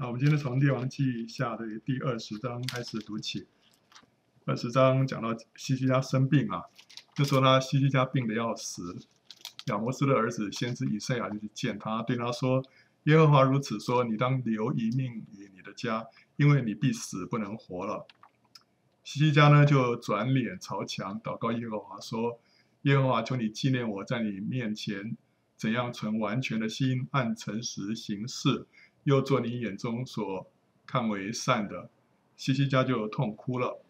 啊，我们今天从《列王记》下的第二十章开始读起。二十章讲到西西家生病啊，就说他西西家病得要死，亚摩斯的儿子先知以赛亚就去见他，对他说：“耶和华如此说，你当留一命于你的家，因为你必死不能活了。”西西家呢就转脸朝墙祷告耶和华说：“耶和华，求你纪念我在你面前怎样存完全的心，按诚实行事。”又做你眼中所看为善的，西西家就痛哭了。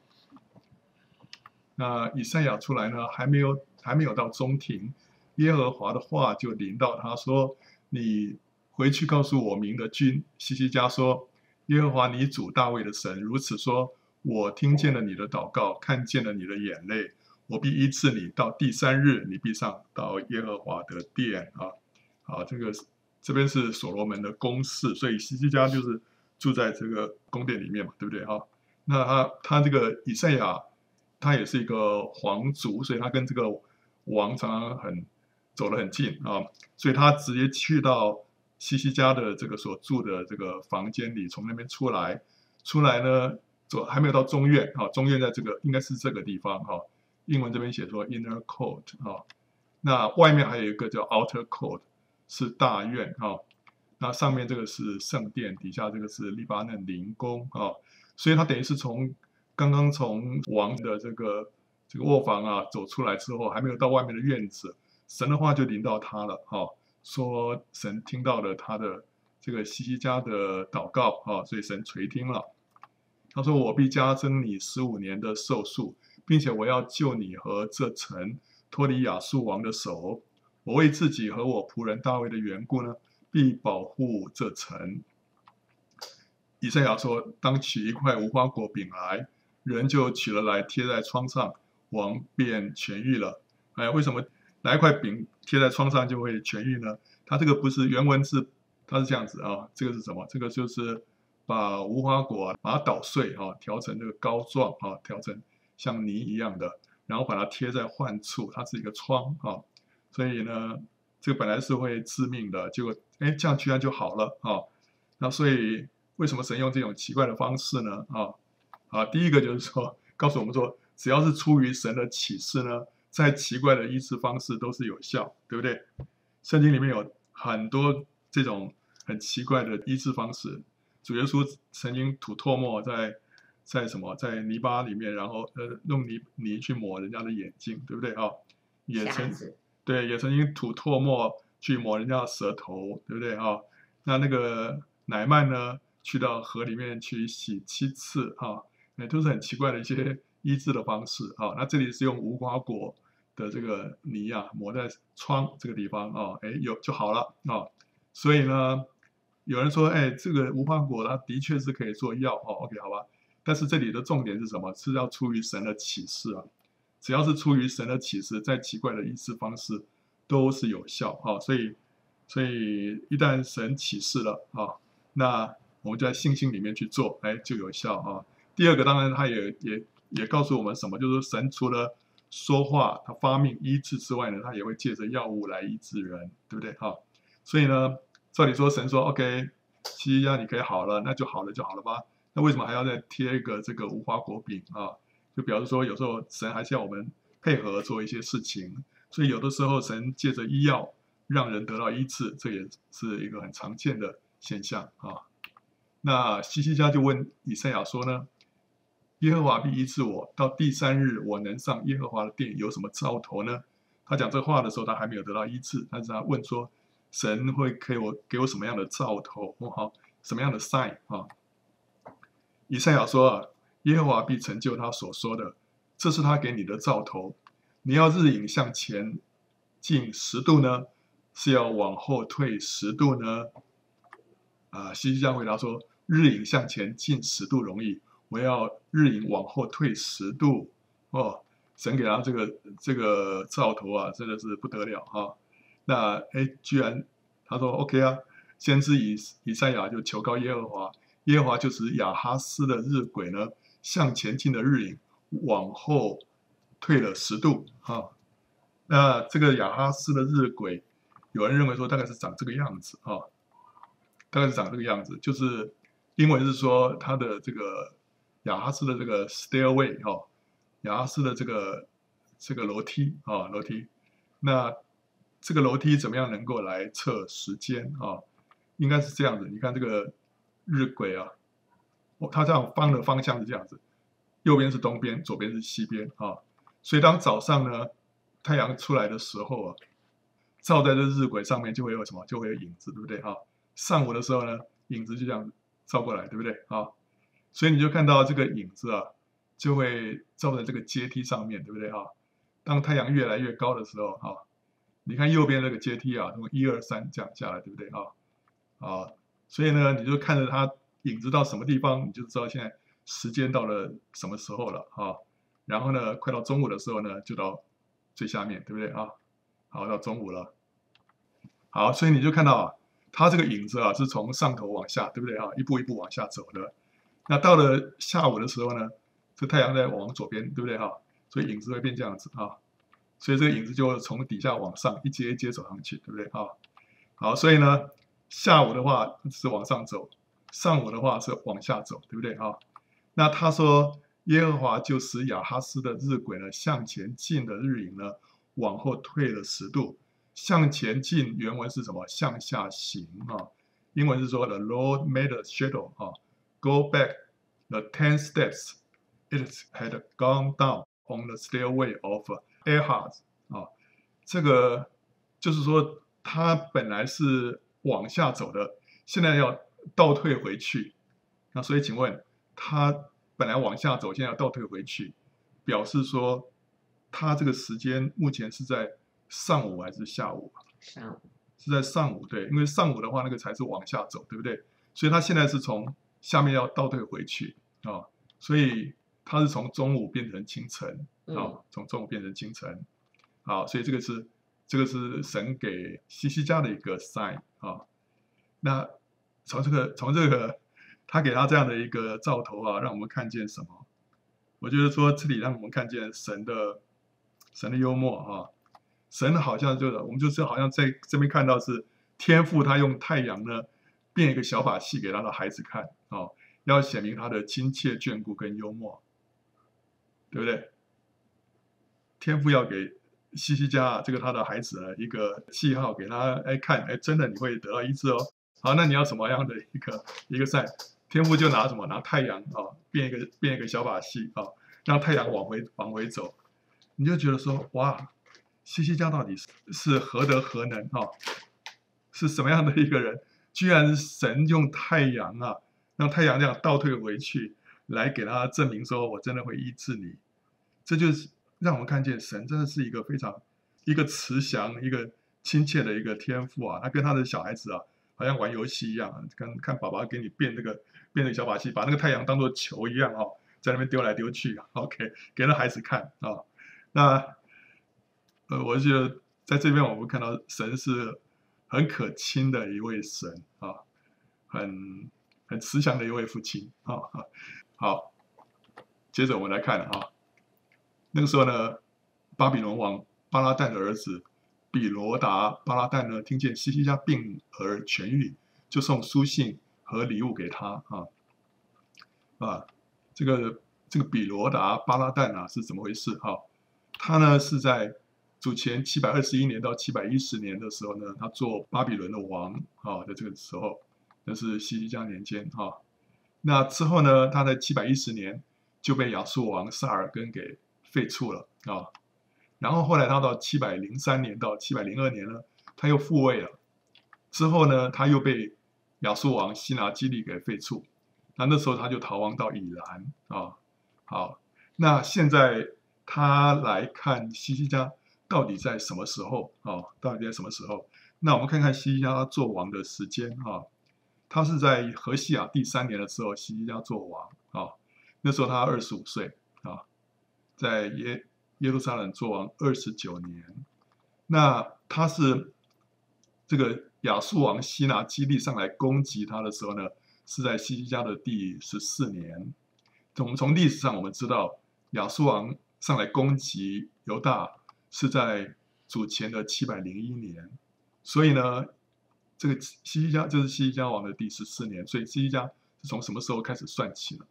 那以赛亚出来呢，还没有还没有到中庭，耶和华的话就临到他说：“你回去告诉我民的君西西家说，耶和华你主大卫的神如此说：我听见了你的祷告，看见了你的眼泪，我必医治你。到第三日，你必上到耶和华的殿啊！好，这个。”这边是所罗门的宫室，所以西西家就是住在这个宫殿里面嘛，对不对哈？那他他这个以赛亚，他也是一个皇族，所以他跟这个王常常很走得很近啊，所以他直接去到西西家的这个所住的这个房间里，从那边出来，出来呢，走还没有到中院啊，中院在这个应该是这个地方哈，英文这边写说 inner court 啊，那外面还有一个叫 outer court。是大院哈，那上面这个是圣殿，底下这个是黎巴嫩灵宫啊，所以他等于是从刚刚从王的这个这个卧房啊走出来之后，还没有到外面的院子，神的话就临到他了哈，说神听到了他的这个西西家的祷告啊，所以神垂听了，他说我必加增你十五年的寿数，并且我要救你和这城脱离亚述王的手。我为自己和我仆人大卫的缘故呢，必保护这城。以赛亚说：“当取一块无花果饼来，人就取了来贴在窗上，王便痊愈了。”哎，为什么拿一块饼贴在窗上就会痊愈呢？它这个不是原文是，它是这样子啊。这个是什么？这个就是把无花果把它捣碎啊，调成这个膏状啊，调成像泥一样的，然后把它贴在患处，它是一个疮啊。所以呢，这个本来是会致命的，结果哎，这样居然就好了啊！那所以为什么神用这种奇怪的方式呢？啊啊，第一个就是说，告诉我们说，只要是出于神的启示呢，再奇怪的医治方式都是有效，对不对？圣经里面有很多这种很奇怪的医治方式。主耶稣曾经吐唾沫在在什么在泥巴里面，然后呃用泥泥去抹人家的眼睛，对不对啊？也曾。对，也曾经吐唾沫去抹人家的舌头，对不对啊？那那个乃曼呢，去到河里面去洗七次，哈，哎，都是很奇怪的一些医治的方式，啊。那这里是用无花果的这个泥啊，抹在疮这个地方，啊，哎，有就好了，啊。所以呢，有人说，哎，这个无花果它的确是可以做药，哦，OK，好吧。但是这里的重点是什么？是要出于神的启示啊。只要是出于神的启示，再奇怪的医治方式都是有效哈。所以，所以一旦神启示了啊，那我们就在信心里面去做，哎，就有效啊。第二个，当然他也也也告诉我们什么，就是神除了说话，他发命医治之外呢，他也会借着药物来医治人，对不对哈？所以呢，照理说神说 OK，西亚你可以好了，那就好了就好了吧？那为什么还要再贴一个这个无花果饼啊？就表示说，有时候神还是要我们配合做一些事情，所以有的时候神借着医药让人得到医治，这也是一个很常见的现象啊。那西西家就问以赛亚说呢：“耶和华必医治我，到第三日我能上耶和华的殿，有什么兆头呢？”他讲这话的时候，他还没有得到医治，但是他问说：“神会给我给我什么样的兆头？好，什么样的 sign 啊？”以赛亚说啊。耶和华必成就他所说的，这是他给你的兆头。你要日影向前进十度呢，是要往后退十度呢？啊，西西家回答说：日影向前进十度容易，我要日影往后退十度。哦，神给他这个这个兆头啊，真的是不得了哈。那哎，居然他说 OK 啊，先知以以赛亚就求告耶和华，耶和华就是亚哈斯的日晷呢。向前进的日影往后退了十度，啊，那这个亚哈斯的日晷，有人认为说大概是长这个样子，啊，大概是长这个样子，就是英文是说他的这个亚哈斯的这个 stairway 哈，亚哈斯的这个这个楼梯啊楼梯，那这个楼梯怎么样能够来测时间啊？应该是这样子，你看这个日晷啊，哦它这样方的方向是这样子，右边是东边，左边是西边啊，所以当早上呢太阳出来的时候啊，照在这日晷上面就会有什么？就会有影子，对不对啊？上午的时候呢，影子就这样照过来，对不对啊？所以你就看到这个影子啊，就会照在这个阶梯上面，对不对啊？当太阳越来越高的时候，哈，你看右边这个阶梯啊，从一二三这样下来，对不对啊？啊，所以呢，你就看着它影子到什么地方，你就知道现在时间到了什么时候了啊。然后呢，快到中午的时候呢，就到最下面，对不对啊？好，到中午了。好，所以你就看到啊。它这个影子啊，是从上头往下，对不对啊？一步一步往下走的。那到了下午的时候呢，这太阳在往左边，对不对哈？所以影子会变这样子啊。所以这个影子就从底下往上一阶一阶走上去，对不对啊？好，所以呢，下午的话是往上走，上午的话是往下走，对不对啊？那他说，耶和华就使亚哈斯的日晷呢向前进的日影呢往后退了十度。向前进，原文是什么？向下行啊。英文是说，The Lord made a shadow 啊，go back the ten steps it had gone down on the stairway of Ahaz 啊。这个就是说，它本来是往下走的，现在要倒退回去。那所以，请问，它本来往下走，现在要倒退回去，表示说，它这个时间目前是在。上午还是下午？上午是在上午，对，因为上午的话，那个才是往下走，对不对？所以它现在是从下面要倒退回去啊，所以它是从中午变成清晨啊，从中午变成清晨，好，所以这个是这个是神给西西家的一个 sign 啊。那从这个从这个他给他这样的一个兆头啊，让我们看见什么？我觉得说这里让我们看见神的神的幽默啊。神好像就是，我们就是好像在这边看到是天父，他用太阳呢变一个小把戏给他的孩子看啊，要显明他的亲切眷顾跟幽默，对不对？天父要给西西家这个他的孩子呢一个记号给他哎看哎，真的你会得到医治哦。好，那你要什么样的一个一个赛？天赋就拿什么？拿太阳啊，变一个变一个小把戏啊，让太阳往回往回走，你就觉得说哇。西西家到底是是何德何能啊？是什么样的一个人？居然神用太阳啊，让太阳这样倒退回去，来给他证明说，我真的会医治你。这就是让我们看见神真的是一个非常一个慈祥、一个亲切的一个天赋啊。他跟他的小孩子啊，好像玩游戏一样，看看爸爸给你变那个变那个小把戏，把那个太阳当做球一样哦，在那边丢来丢去。OK，给了孩子看啊，那。呃，我觉得在这边我们看到神是很可亲的一位神啊，很很慈祥的一位父亲啊。好，接着我们来看啊，那个时候呢，巴比伦王巴拉旦的儿子比罗达巴拉旦呢，听见西西家病而痊愈，就送书信和礼物给他啊啊，这个这个比罗达巴拉旦啊是怎么回事哈？他呢是在。主前七百二十一年到七百一十年的时候呢，他做巴比伦的王啊，在这个时候，那是西西家年间哈。那之后呢，他在七百一十年就被亚述王萨尔根给废黜了啊。然后后来他到七百零三年到七百零二年呢，他又复位了。之后呢，他又被亚述王西拿基利给废黜。那那时候他就逃亡到以兰啊。好，那现在他来看西西家。到底在什么时候啊？到底在什么时候？那我们看看西西家做王的时间啊。他是在何西亚第三年的时候，西西家做王啊。那时候他二十五岁啊，在耶耶路撒冷做王二十九年。那他是这个亚述王希拿基利上来攻击他的时候呢，是在西西家的第十四年。从从历史上我们知道，亚述王上来攻击犹大。是在主前的七百零一年，所以呢，这个西西家就是西西家王的第十四年，所以西西家是从什么时候开始算起呢？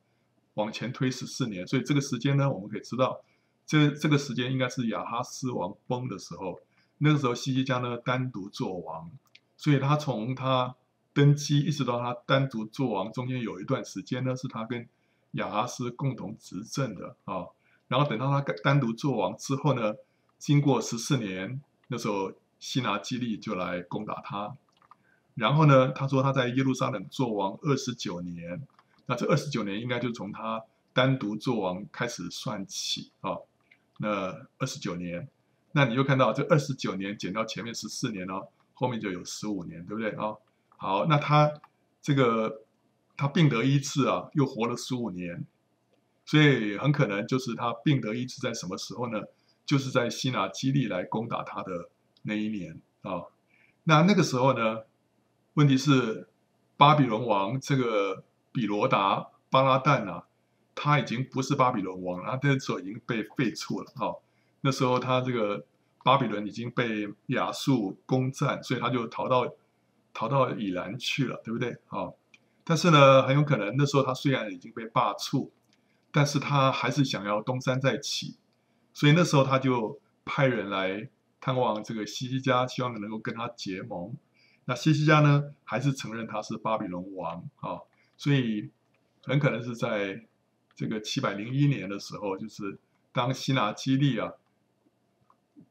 往前推十四年，所以这个时间呢，我们可以知道，这这个时间应该是亚哈斯王崩的时候。那个时候西西家呢单独做王，所以他从他登基一直到他单独做王中间有一段时间呢，是他跟亚哈斯共同执政的啊。然后等到他单独做王之后呢，经过十四年，那时候西拿基利就来攻打他。然后呢，他说他在耶路撒冷做王二十九年，那这二十九年应该就从他单独做王开始算起啊。那二十九年，那你就看到这二十九年减到前面十四年哦，后面就有十五年，对不对啊？好，那他这个他病得医治啊，又活了十五年。所以很可能就是他病得医治在什么时候呢？就是在希拿基利来攻打他的那一年啊。那那个时候呢，问题是巴比伦王这个比罗达巴拉旦啊，他已经不是巴比伦王了，他那时候已经被废黜了啊。那时候他这个巴比伦已经被亚述攻占，所以他就逃到逃到以兰去了，对不对啊？但是呢，很有可能那时候他虽然已经被罢黜。但是他还是想要东山再起，所以那时候他就派人来探望这个西西家，希望能够跟他结盟。那西西家呢，还是承认他是巴比伦王啊，所以很可能是在这个七百零一年的时候，就是当希拿基利啊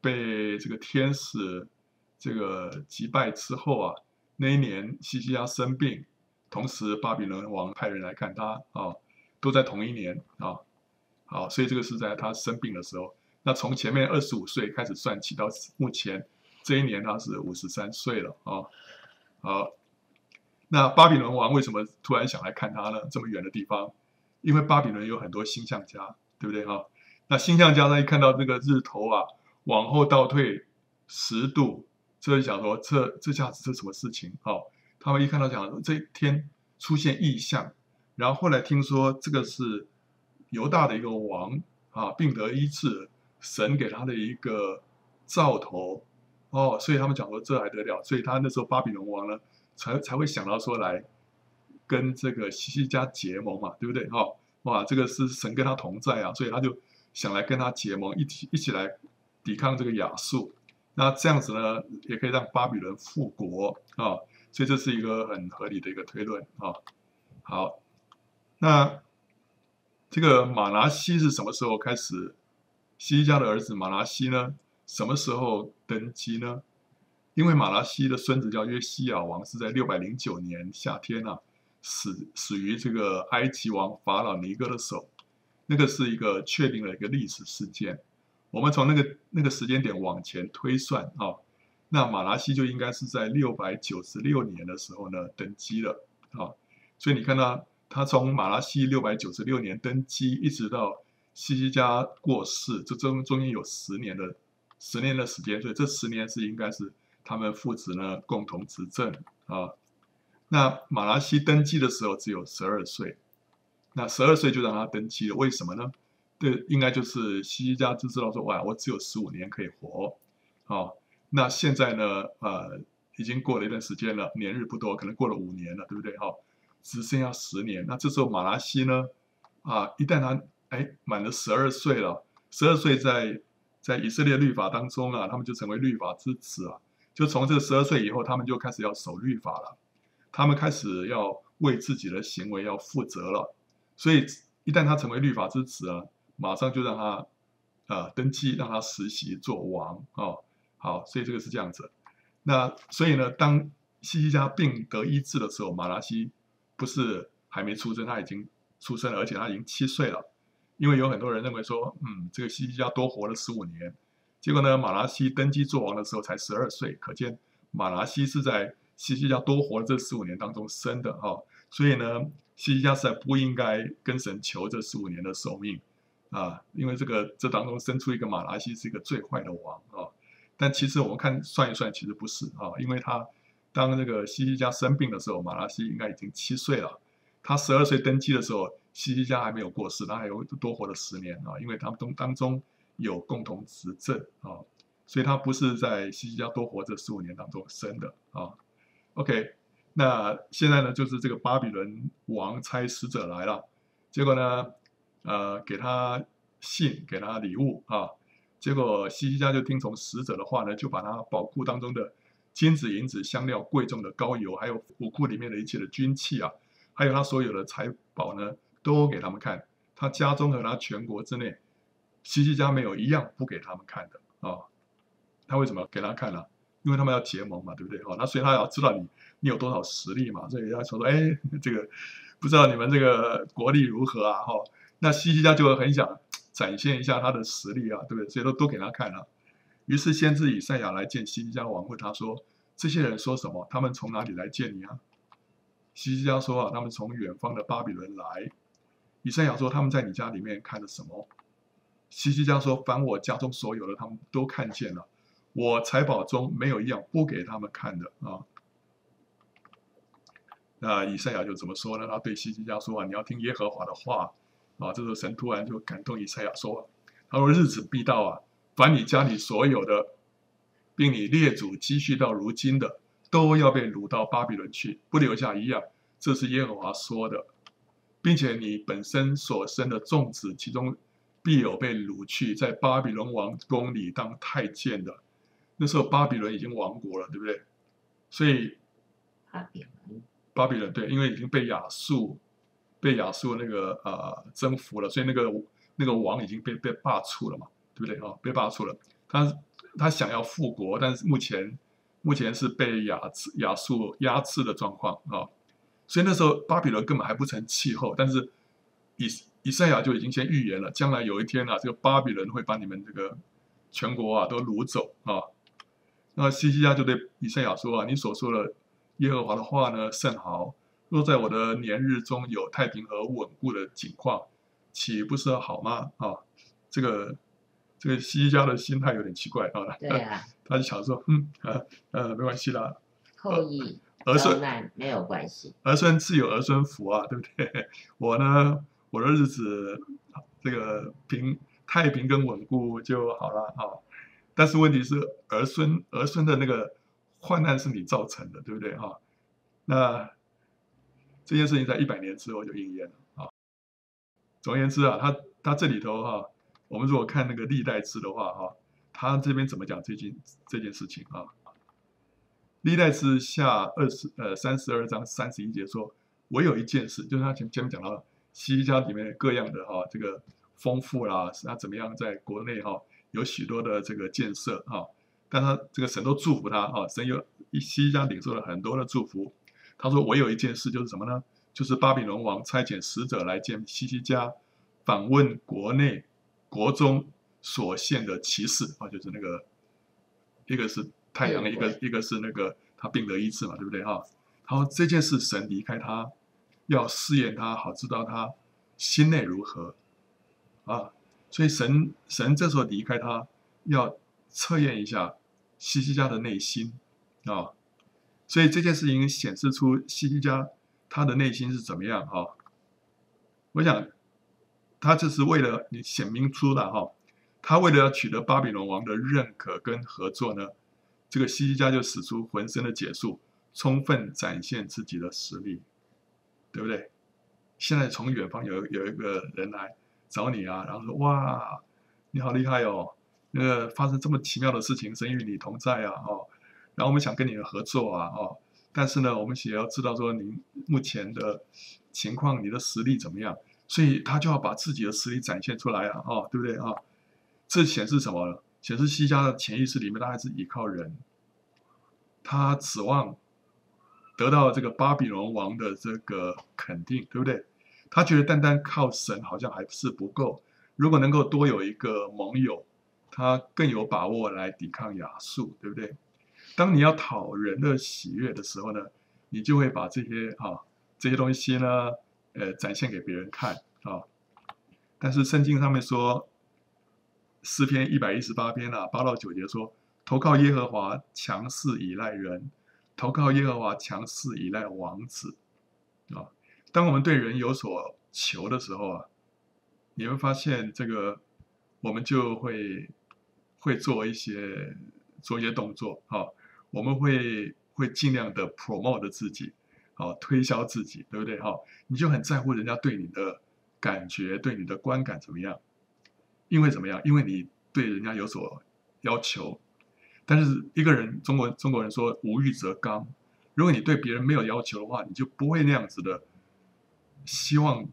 被这个天使这个击败之后啊，那一年西西家生病，同时巴比伦王派人来看他啊。都在同一年啊，好，所以这个是在他生病的时候。那从前面二十五岁开始算起，到目前这一年他是五十三岁了啊。好，那巴比伦王为什么突然想来看他呢？这么远的地方，因为巴比伦有很多星象家，对不对哈？那星象家他一看到这个日头啊往后倒退十度，就会想说这这下子是什么事情？好，他们一看到讲这天出现异象。然后后来听说这个是犹大的一个王啊，病得医治，神给他的一个兆头哦，所以他们讲说这还得了，所以他那时候巴比伦王呢，才才会想到说来跟这个西西家结盟嘛，对不对？哦，哇，这个是神跟他同在啊，所以他就想来跟他结盟，一起一起来抵抗这个亚述。那这样子呢，也可以让巴比伦复国啊，所以这是一个很合理的一个推论啊。好。那这个马拿西是什么时候开始？西家的儿子马拿西呢？什么时候登基呢？因为马拉西的孙子叫约西亚王，是在六百零九年夏天啊，死死于这个埃及王法老尼哥的手。那个是一个确定的一个历史事件。我们从那个那个时间点往前推算啊，那马拉西就应该是在六百九十六年的时候呢登基了啊。所以你看到。他从马拉西六百九十六年登基，一直到西西家过世，这中中间有十年的十年的时间，所以这十年是应该是他们父子呢共同执政啊。那马拉西登基的时候只有十二岁，那十二岁就让他登基了，为什么呢？对，应该就是西西家就知道说，哇，我只有十五年可以活，好，那现在呢，呃，已经过了一段时间了，年日不多，可能过了五年了，对不对？哈。只剩下十年，那这时候马拉西呢？啊，一旦他哎满了十二岁了，十二岁在在以色列律法当中啊，他们就成为律法之子啊。就从这个十二岁以后，他们就开始要守律法了，他们开始要为自己的行为要负责了。所以一旦他成为律法之子啊，马上就让他啊登基，让他实习做王哦。好，所以这个是这样子。那所以呢，当西西家病得医治的时候，马拉西。不是还没出生，他已经出生了，而且他已经七岁了。因为有很多人认为说，嗯，这个西西家多活了十五年，结果呢，马拉西登基做王的时候才十二岁，可见马拉西是在西西家多活这十五年当中生的哈。所以呢，西西家实在不应该跟神求这十五年的寿命啊，因为这个这当中生出一个马拉西是一个最坏的王啊。但其实我们看算一算，其实不是啊，因为他。当那个西西家生病的时候，马拉西应该已经七岁了。他十二岁登基的时候，西西家还没有过世，他还有多活了十年啊，因为他们当当中有共同执政啊，所以他不是在西西家多活这十五年当中生的啊。OK，那现在呢，就是这个巴比伦王差使者来了，结果呢，呃，给他信，给他礼物啊。结果西西家就听从使者的话呢，就把他宝库当中的金子、银子、香料、贵重的膏油，还有武库里面的一切的军器啊，还有他所有的财宝呢，都给他们看。他家中和他全国之内，西西家没有一样不给他们看的啊。他为什么给他看呢？因为他们要结盟嘛，对不对？哦，那所以他要知道你你有多少实力嘛，所以要说说，哎，这个不知道你们这个国力如何啊？哈，那西西家就很想。展现一下他的实力啊，对不对？所以都都给他看了。于是先知以赛亚来见西西家王，问他说：“这些人说什么？他们从哪里来见你啊？”西西家说：“啊，他们从远方的巴比伦来。”以赛亚说：“他们在你家里面看了什么？”西西家说：“凡我家中所有的，他们都看见了。我财宝中没有一样不给他们看的啊。”那以赛亚就怎么说呢？他对西西家说：“啊，你要听耶和华的话。”啊，这时候神突然就感动以赛亚说：“他说日子必到啊，把你家里所有的，并你列祖积蓄到如今的，都要被掳到巴比伦去，不留下一样。这是耶和华说的，并且你本身所生的众子，其中必有被掳去，在巴比伦王宫里当太监的。那时候巴比伦已经亡国了，对不对？所以巴比伦，巴比伦对，因为已经被亚述。”被亚述那个呃征服了，所以那个那个王已经被被罢黜了嘛，对不对啊？被罢黜了，他他想要复国，但是目前目前是被亚亚述压制的状况啊，所以那时候巴比伦根本还不成气候，但是以以赛亚就已经先预言了，将来有一天啊，这个巴比伦会把你们这个全国啊都掳走啊。那西西家就对以赛亚说啊，你所说的耶和华的话呢甚好。若在我的年日中有太平和稳固的景况，岂不是好吗？啊，这个这个西西家的心态有点奇怪啊。对啊，他就想说，嗯呃呃，没关系啦，后裔儿孙没有关系，儿孙自有儿孙福啊，对不对？我呢，我的日子这个平太平跟稳固就好了啊。但是问题是，儿孙儿孙的那个患难是你造成的，对不对啊？那。这件事情在一百年之后就应验了啊。总而言之啊，他他这里头哈，我们如果看那个历代志的话哈，他这边怎么讲这件这件事情啊？历代志下二十呃三十二章三十一节说，我有一件事，就是他前前面讲到西家里面各样的哈这个丰富啦，他怎么样在国内哈有许多的这个建设啊，但他这个神都祝福他啊，神有西家领受了很多的祝福。他说：“我有一件事，就是什么呢？就是巴比伦王差遣使者来见西西家，访问国内、国中所献的骑士啊，就是那个一个是太阳，一个一个是那个他病得医治嘛，对不对哈？他说这件事神离开他，要试验他，好知道他心内如何啊。所以神神这时候离开他，要测验一下西西家的内心啊。”所以这件事情显示出西西家他的内心是怎么样哈？我想他这是为了你显明出来哈，他为了要取得巴比伦王的认可跟合作呢，这个西西家就使出浑身的解数，充分展现自己的实力，对不对？现在从远方有有一个人来找你啊，然后说哇，你好厉害哦，那个发生这么奇妙的事情，神与你同在啊，哦。然后我们想跟你的合作啊，哦，但是呢，我们也要知道说您目前的情况，你的实力怎么样？所以他就要把自己的实力展现出来啊，哦，对不对啊？这显示什么？显示西家的潜意识里面，他还是依靠人，他指望得到这个巴比伦王的这个肯定，对不对？他觉得单单靠神好像还是不够，如果能够多有一个盟友，他更有把握来抵抗亚述，对不对？当你要讨人的喜悦的时候呢，你就会把这些啊这些东西呢，呃，展现给别人看啊。但是圣经上面说，诗篇一百一十八篇啊，八到九节说，投靠耶和华强势依赖人，投靠耶和华强势依赖王子啊。当我们对人有所求的时候啊，你会发现这个我们就会会做一些做一些动作啊。我们会会尽量的 promote 自己，好推销自己，对不对？哈，你就很在乎人家对你的感觉，对你的观感怎么样？因为怎么样？因为你对人家有所要求。但是一个人，中国中国人说无欲则刚。如果你对别人没有要求的话，你就不会那样子的希望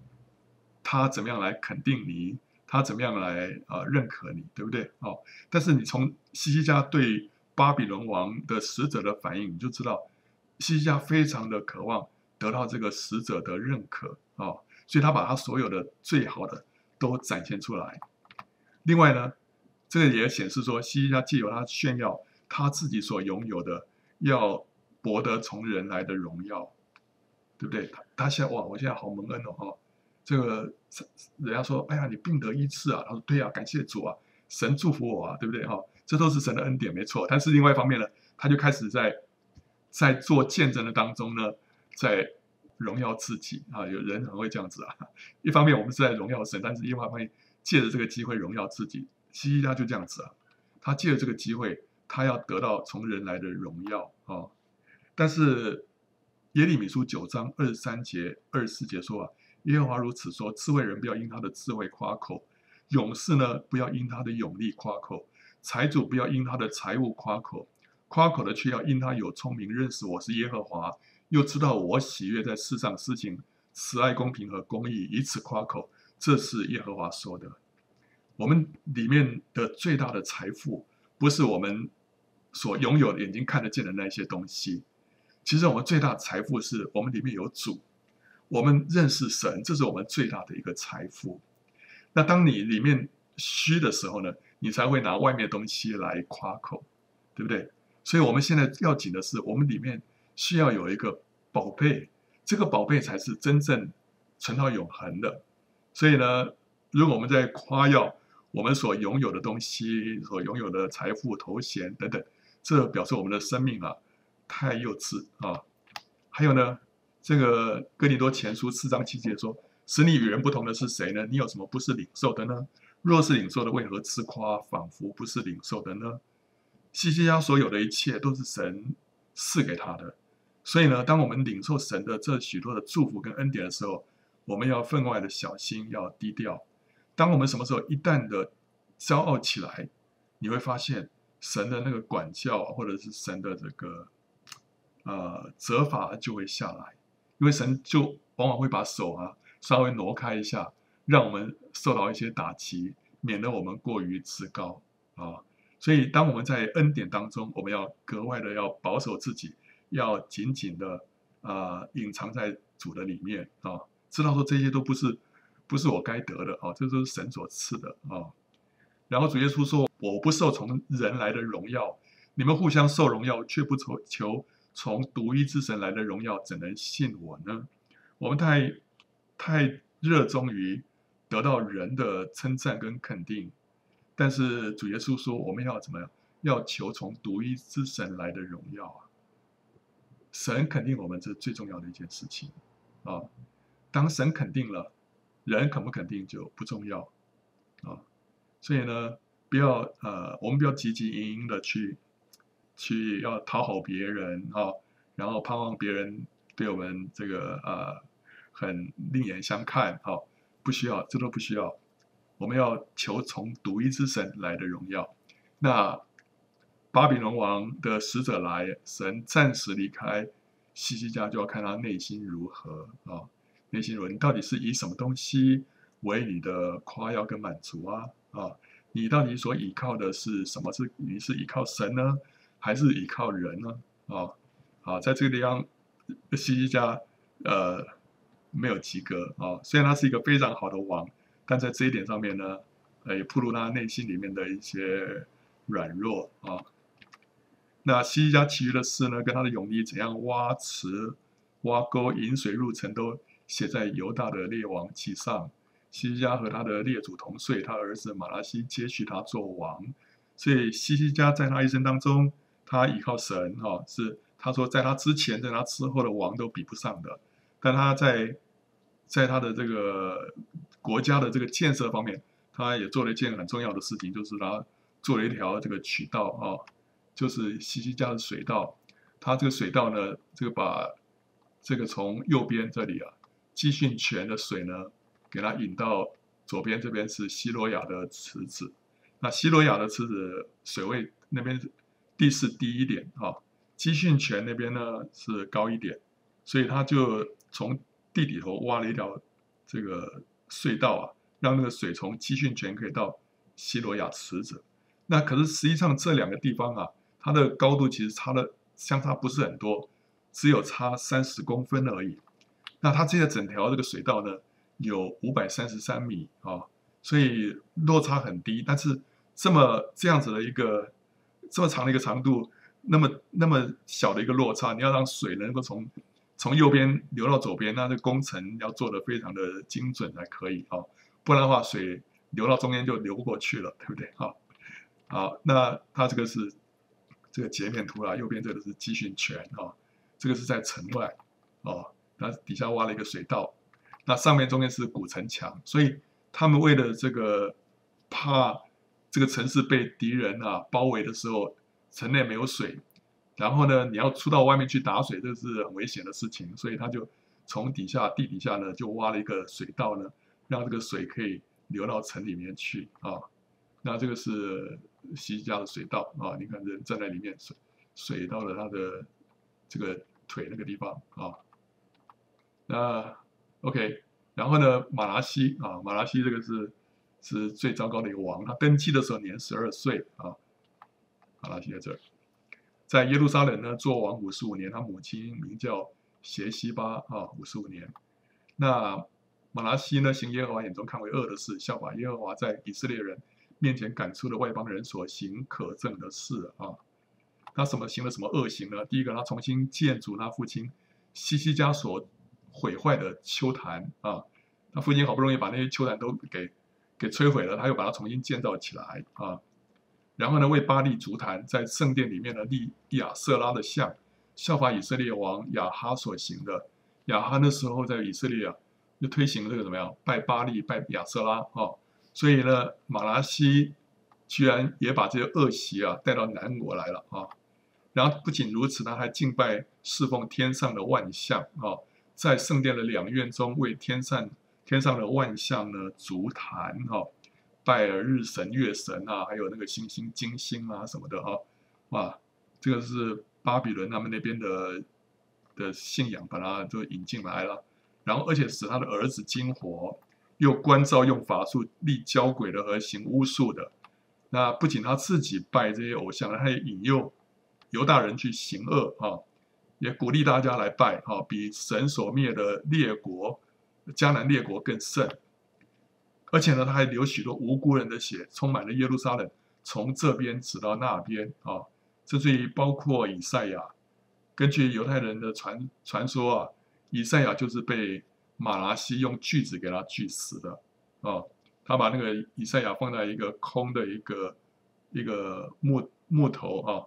他怎么样来肯定你，他怎么样来啊认可你，对不对？哦，但是你从西西家对巴比伦王的使者的反应，你就知道西西家非常的渴望得到这个使者的认可啊，所以他把他所有的最好的都展现出来。另外呢，这个也显示说西西家借由他炫耀他自己所拥有的要。博得从人来的荣耀，对不对？他他现在哇，我现在好蒙恩哦哈！这个人家说，哎呀，你病得医治啊！他说，对啊，感谢主啊，神祝福我啊，对不对哈？这都是神的恩典，没错。但是另外一方面呢，他就开始在在做见证的当中呢，在荣耀自己啊。有人很会这样子啊。一方面我们是在荣耀神，但是另外一方面借着这个机会荣耀自己。西西他就这样子啊，他借着这个机会，他要得到从人来的荣耀啊。但是耶利米书九章二十三节、二十四节说啊，耶和华如此说：智慧人不要因他的智慧夸口，勇士呢不要因他的勇力夸口，财主不要因他的财物夸口，夸口的却要因他有聪明，认识我是耶和华，又知道我喜悦在世上事情慈爱、公平和公义，以此夸口。这是耶和华说的。我们里面的最大的财富，不是我们所拥有的、眼睛看得见的那些东西。其实我们最大的财富是我们里面有主，我们认识神，这是我们最大的一个财富。那当你里面虚的时候呢，你才会拿外面东西来夸口，对不对？所以我们现在要紧的是，我们里面需要有一个宝贝，这个宝贝才是真正存到永恒的。所以呢，如果我们在夸耀我们所拥有的东西、所拥有的财富、头衔等等，这表示我们的生命啊。太幼稚啊！还有呢，这个哥林多前书四章七节说：“使你与人不同的是谁呢？你有什么不是领受的呢？若是领受的，为何自夸，仿佛不是领受的呢？”西西家所有的一切都是神赐给他的，所以呢，当我们领受神的这许多的祝福跟恩典的时候，我们要分外的小心，要低调。当我们什么时候一旦的骄傲起来，你会发现神的那个管教，或者是神的这个。呃，责罚就会下来，因为神就往往会把手啊稍微挪开一下，让我们受到一些打击，免得我们过于自高啊。所以，当我们在恩典当中，我们要格外的要保守自己，要紧紧的啊隐藏在主的里面啊，知道说这些都不是不是我该得的啊，这都是神所赐的啊。然后主耶稣说：“我不受从人来的荣耀，你们互相受荣耀，却不求求。”从独一之神来的荣耀，怎能信我呢？我们太太热衷于得到人的称赞跟肯定，但是主耶稣说，我们要怎么样？要求从独一之神来的荣耀啊！神肯定我们，这是最重要的一件事情啊！当神肯定了，人肯不肯定就不重要啊！所以呢，不要呃，我们不要汲汲营营的去。去要讨好别人啊，然后盼望别人对我们这个呃很另眼相看啊，不需要，这都不需要。我们要求从独一之神来的荣耀。那巴比伦王的使者来，神暂时离开西西家，就要看他内心如何啊？内心如何？你到底是以什么东西为你的夸耀跟满足啊？啊，你到底所依靠的是什么？是你是依靠神呢？还是依靠人呢？啊，好，在这个地方，西西家呃没有及格啊。虽然他是一个非常好的王，但在这一点上面呢，呃，也暴露他内心里面的一些软弱啊。那西西家其余的事呢，跟他的勇力怎样挖池、挖沟、引水入城，都写在犹大的列王记上。西西家和他的列祖同岁，他儿子马拉西接续他做王，所以西西家在他一生当中。他依靠神，哈，是他说在他之前，在他之后的王都比不上的。但他在在他的这个国家的这个建设方面，他也做了一件很重要的事情，就是他做了一条这个渠道啊，就是西西家的水道。他这个水道呢，这个把这个从右边这里啊，基训泉的水呢，给它引到左边这边是西罗亚的池子。那西罗亚的池子水位那边地势低一点啊，基训泉那边呢是高一点，所以他就从地底头挖了一条这个隧道啊，让那个水从基训泉可以到西罗亚池子。那可是实际上这两个地方啊，它的高度其实差的相差不是很多，只有差三十公分而已。那它这个整条这个水道呢，有五百三十三米啊，所以落差很低。但是这么这样子的一个这么长的一个长度，那么那么小的一个落差，你要让水能够从从右边流到左边，那这工程要做的非常的精准才可以啊，不然的话水流到中间就流不过去了，对不对？啊？好，那它这个是这个截面图啦，右边这个是集训泉啊，这个是在城外哦，那底下挖了一个水道，那上面中间是古城墙，所以他们为了这个怕这个城市被敌人啊包围的时候，城内没有水，然后呢你要出到外面去打水，这是很危险的事情，所以他就从底下地底下呢就挖了一个水道呢，让这个水可以流到城里面去啊，那这个是。西家的水道啊，你看人站在里面，水水到了他的这个腿那个地方啊。那 OK，然后呢，马拉西啊，马拉西这个是是最糟糕的一个王，他登基的时候年十二岁啊。好了，写在这儿，在耶路撒冷呢做王五十五年，他母亲名叫邪西巴啊，五十五年。那马拉西呢行耶和华眼中看为恶的事，效法耶和华在以色列人。面前赶出了外邦人所行可憎的事啊，他什么行了什么恶行呢？第一个，他重新建筑他父亲西西家所毁坏的丘坛啊，他父亲好不容易把那些丘坛都给给摧毁了，他又把它重新建造起来啊。然后呢，为巴利足坛在圣殿里面的立亚瑟拉的像，效法以色列王亚哈所行的。亚哈那时候在以色列啊，就推行这个怎么样拜巴利拜亚瑟拉啊。所以呢，马拉西居然也把这些恶习啊带到南国来了啊！然后不仅如此，他还敬拜侍奉天上的万象啊，在圣殿的两院中为天上天上的万象呢足坛哈，拜了日神、月神啊，还有那个星星、金星啊什么的啊，哇，这个是巴比伦他们那边的的信仰，把它就引进来了，然后而且使他的儿子金活。又关照用法术立交鬼的和行巫术的，那不仅他自己拜这些偶像，他也引诱犹大人去行恶啊，也鼓励大家来拜啊，比神所灭的列国迦南列国更甚。而且呢，他还流许多无辜人的血，充满了耶路撒冷，从这边指到那边啊，甚至于包括以赛亚。根据犹太人的传传说啊，以赛亚就是被。马拉西用锯子给他锯死的，啊，他把那个以赛亚放在一个空的一个一个木木头啊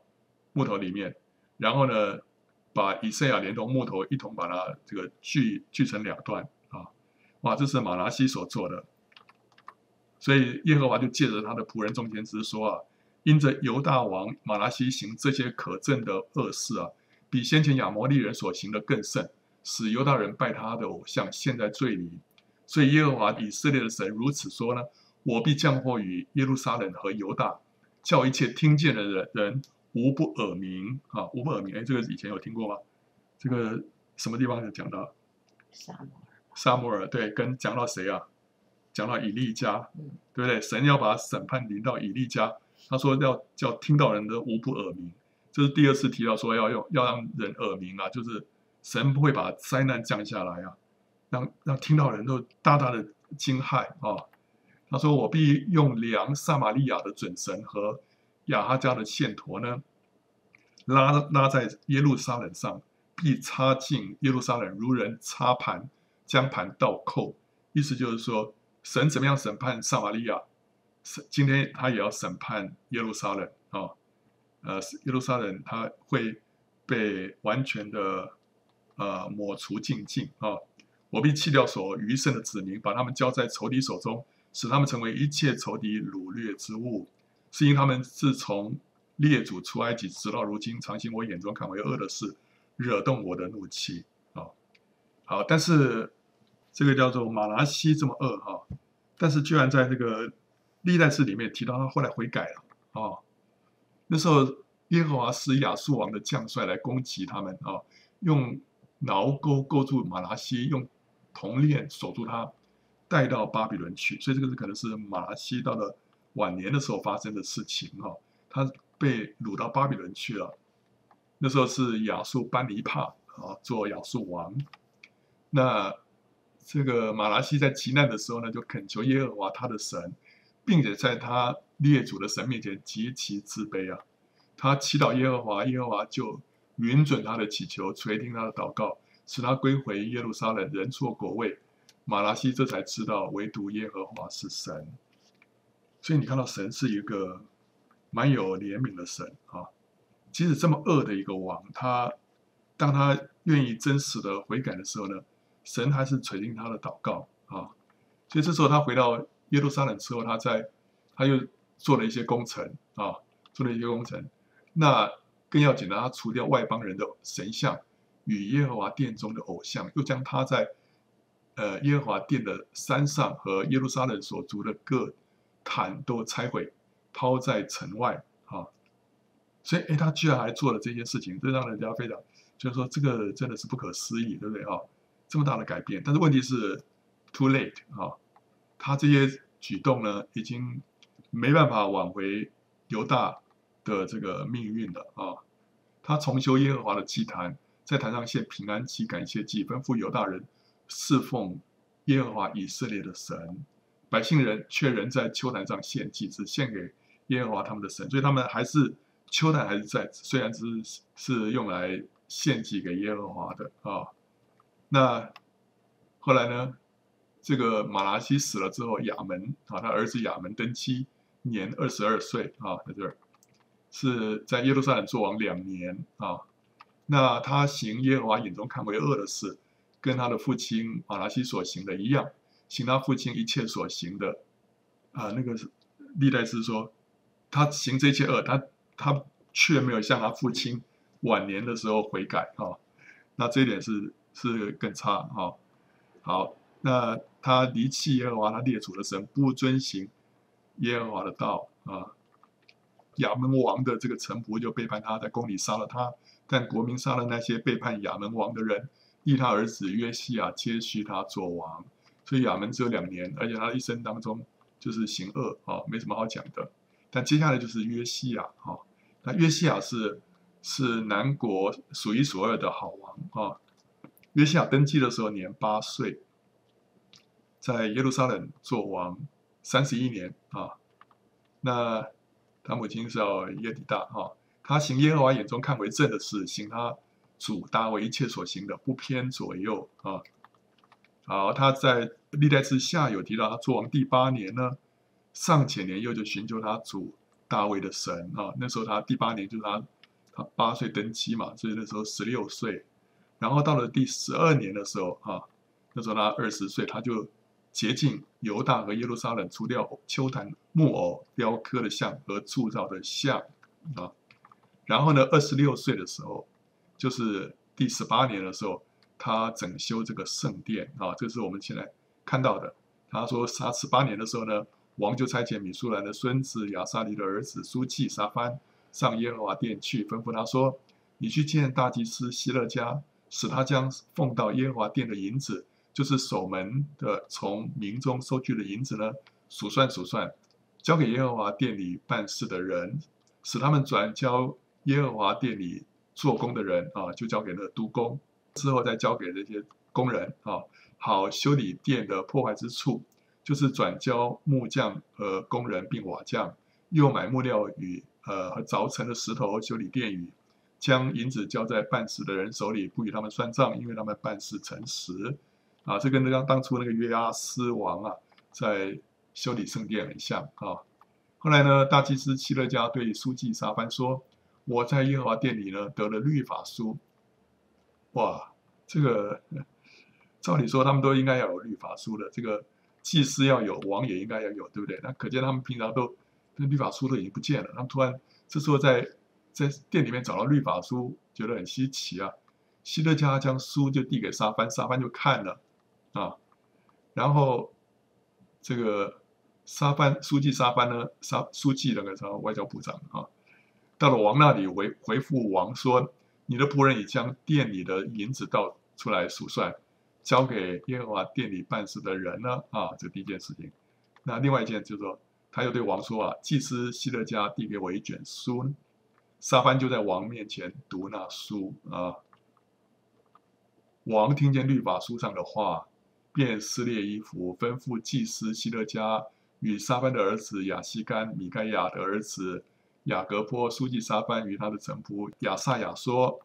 木头里面，然后呢，把以赛亚连同木头一同把它这个锯锯成两段，哇，这是马拉西所做的，所以耶和华就借着他的仆人中间之说啊，因着犹大王马拉西行这些可憎的恶事啊，比先前亚摩利人所行的更甚。使犹大人拜他的偶像，陷在罪里。所以耶和华以色列的神如此说呢：我必降祸于耶路撒冷和犹大，叫一切听见的人人无不耳鸣啊，无不耳鸣。哎，这个以前有听过吗？这个什么地方有讲到？沙摩尔。沙摩尔对，跟讲到谁啊？讲到以利家，对不对？神要把审判临到以利家，他说要叫听到人的无不耳鸣。这是第二次提到说要用要让人耳鸣啊，就是。神不会把灾难降下来啊，让让听到人都大大的惊骇啊！他说：“我必用量撒玛利亚的准绳和亚哈家的线砣呢，拉拉在耶路撒冷上，必插进耶路撒冷，如人插盘，将盘倒扣。意思就是说，神怎么样审判撒玛利亚，今天他也要审判耶路撒冷啊！呃，耶路撒冷他会被完全的。”呃，抹除净尽啊！我必弃掉所余剩的子民，把他们交在仇敌手中，使他们成为一切仇敌掳掠之物。是因他们自从列祖出埃及直到如今，常行我眼中看为恶的事，惹动我的怒气啊！好，但是这个叫做马拉西这么恶哈，但是居然在这个历代志里面提到他后来悔改了啊。那时候耶和华使亚述王的将帅来攻击他们啊，用挠钩勾住马拉西，用铜链锁住他，带到巴比伦去。所以这个是可能是马拉西到了晚年的时候发生的事情哈，他被掳到巴比伦去了。那时候是亚述班尼帕啊做亚述王，那这个马拉西在极难的时候呢，就恳求耶和华他的神，并且在他列祖的神面前极其自卑啊。他祈祷耶和华，耶和华就允准他的祈求，垂听他的祷告，使他归回耶路撒冷，人错果位。马拉西这才知道，唯独耶和华是神。所以你看到神是一个蛮有怜悯的神啊。即使这么恶的一个王，他当他愿意真实的悔改的时候呢，神还是垂听他的祷告啊。所以这时候他回到耶路撒冷之后，他在他又做了一些工程啊，做了一些工程。那更要紧的，他除掉外邦人的神像与耶和华殿中的偶像，又将他在呃耶和华殿的山上和耶路撒冷所筑的各坛都拆毁，抛在城外啊。所以，哎，他居然还做了这些事情，这让人家非常，就是说，这个真的是不可思议，对不对啊？这么大的改变，但是问题是，too late 啊！他这些举动呢，已经没办法挽回犹大的这个命运了啊！他重修耶和华的祭坛，在坛上献平安祭、感谢祭，吩咐犹大人侍奉耶和华以色列的神，百姓人却仍在秋坛上献祭，只献给耶和华他们的神，所以他们还是。秋坛还是在，虽然只是是用来献祭给耶和华的啊。那后来呢？这个马拉西死了之后，亚门啊，他儿子亚门登基，年二十二岁啊，在这儿是在耶路撒冷做王两年啊。那他行耶和华眼中看为恶的事，跟他的父亲马拉西所行的一样，行他父亲一切所行的啊。那个历代是说，他行这些恶，他。他却没有像他父亲晚年的时候悔改啊，那这一点是是更差哈。好，那他离弃耶和华他列祖的神，不遵行耶和华的道啊。亚门王的这个臣仆就背叛他，在宫里杀了他。但国民杀了那些背叛亚门王的人，立他儿子约西亚接续他做王。所以亚门只有两年，而且他一生当中就是行恶啊，没什么好讲的。但接下来就是约西亚哈。那约西亚是是南国数一数二的好王啊。约西亚登基的时候年八岁，在耶路撒冷做王三十一年啊。那他母亲叫耶底大哈，他行耶和华眼中看为正的事，行他主大卫一切所行的，不偏左右啊。好，他在历代之下有提到，他做王第八年呢，上前年又就寻求他主。大卫的神啊，那时候他第八年就是他他八岁登基嘛，所以那时候十六岁，然后到了第十二年的时候啊，那时候他二十岁，他就洁净犹大和耶路撒冷，除掉丘坛木偶雕刻的像和铸造的像啊，然后呢，二十六岁的时候，就是第十八年的时候，他整修这个圣殿啊，这是我们现在看到的。他说他十八年的时候呢。王就差遣米舒兰的孙子亚撒利的儿子苏契沙番上耶和华殿去，吩咐他说：“你去见大祭司希勒家，使他将奉到耶和华殿的银子，就是守门的从民中收据的银子呢，数算数算，交给耶和华殿里办事的人，使他们转交耶和华殿里做工的人啊，就交给了督工，之后再交给这些工人啊，好修理殿的破坏之处。”就是转交木匠和工人并瓦匠，又买木料与呃凿成的石头修理殿宇，将银子交在办事的人手里，不与他们算账，因为他们办事诚实。啊，这跟那个当初那个约阿斯王啊，在修理圣殿很像啊。后来呢，大祭司希勒家对书记沙班说：“我在耶和华殿里呢得了律法书。”哇，这个照理说他们都应该要有律法书的，这个。祭司要有，王也应该要有，对不对？那可见他们平常都那律法书都已经不见了。他们突然这时候在在店里面找到律法书，觉得很稀奇啊。希勒家将书就递给沙班，沙班就看了啊，然后这个沙班书记沙班呢，沙书记那个什么外交部长啊，到了王那里回回复王说：“你的仆人已将店里的银子倒出来数算，交给耶和华店里办事的人呢啊，这第一件事情。那另外一件就是说，他又对王说啊，祭司希勒家递给我一卷书，沙班就在王面前读那书啊。”王听见律法书上的话，便撕裂衣服，吩咐祭司希勒家与沙班的儿子亚西干、米盖亚的儿子雅各波、书记沙班与他的臣仆亚萨亚说：“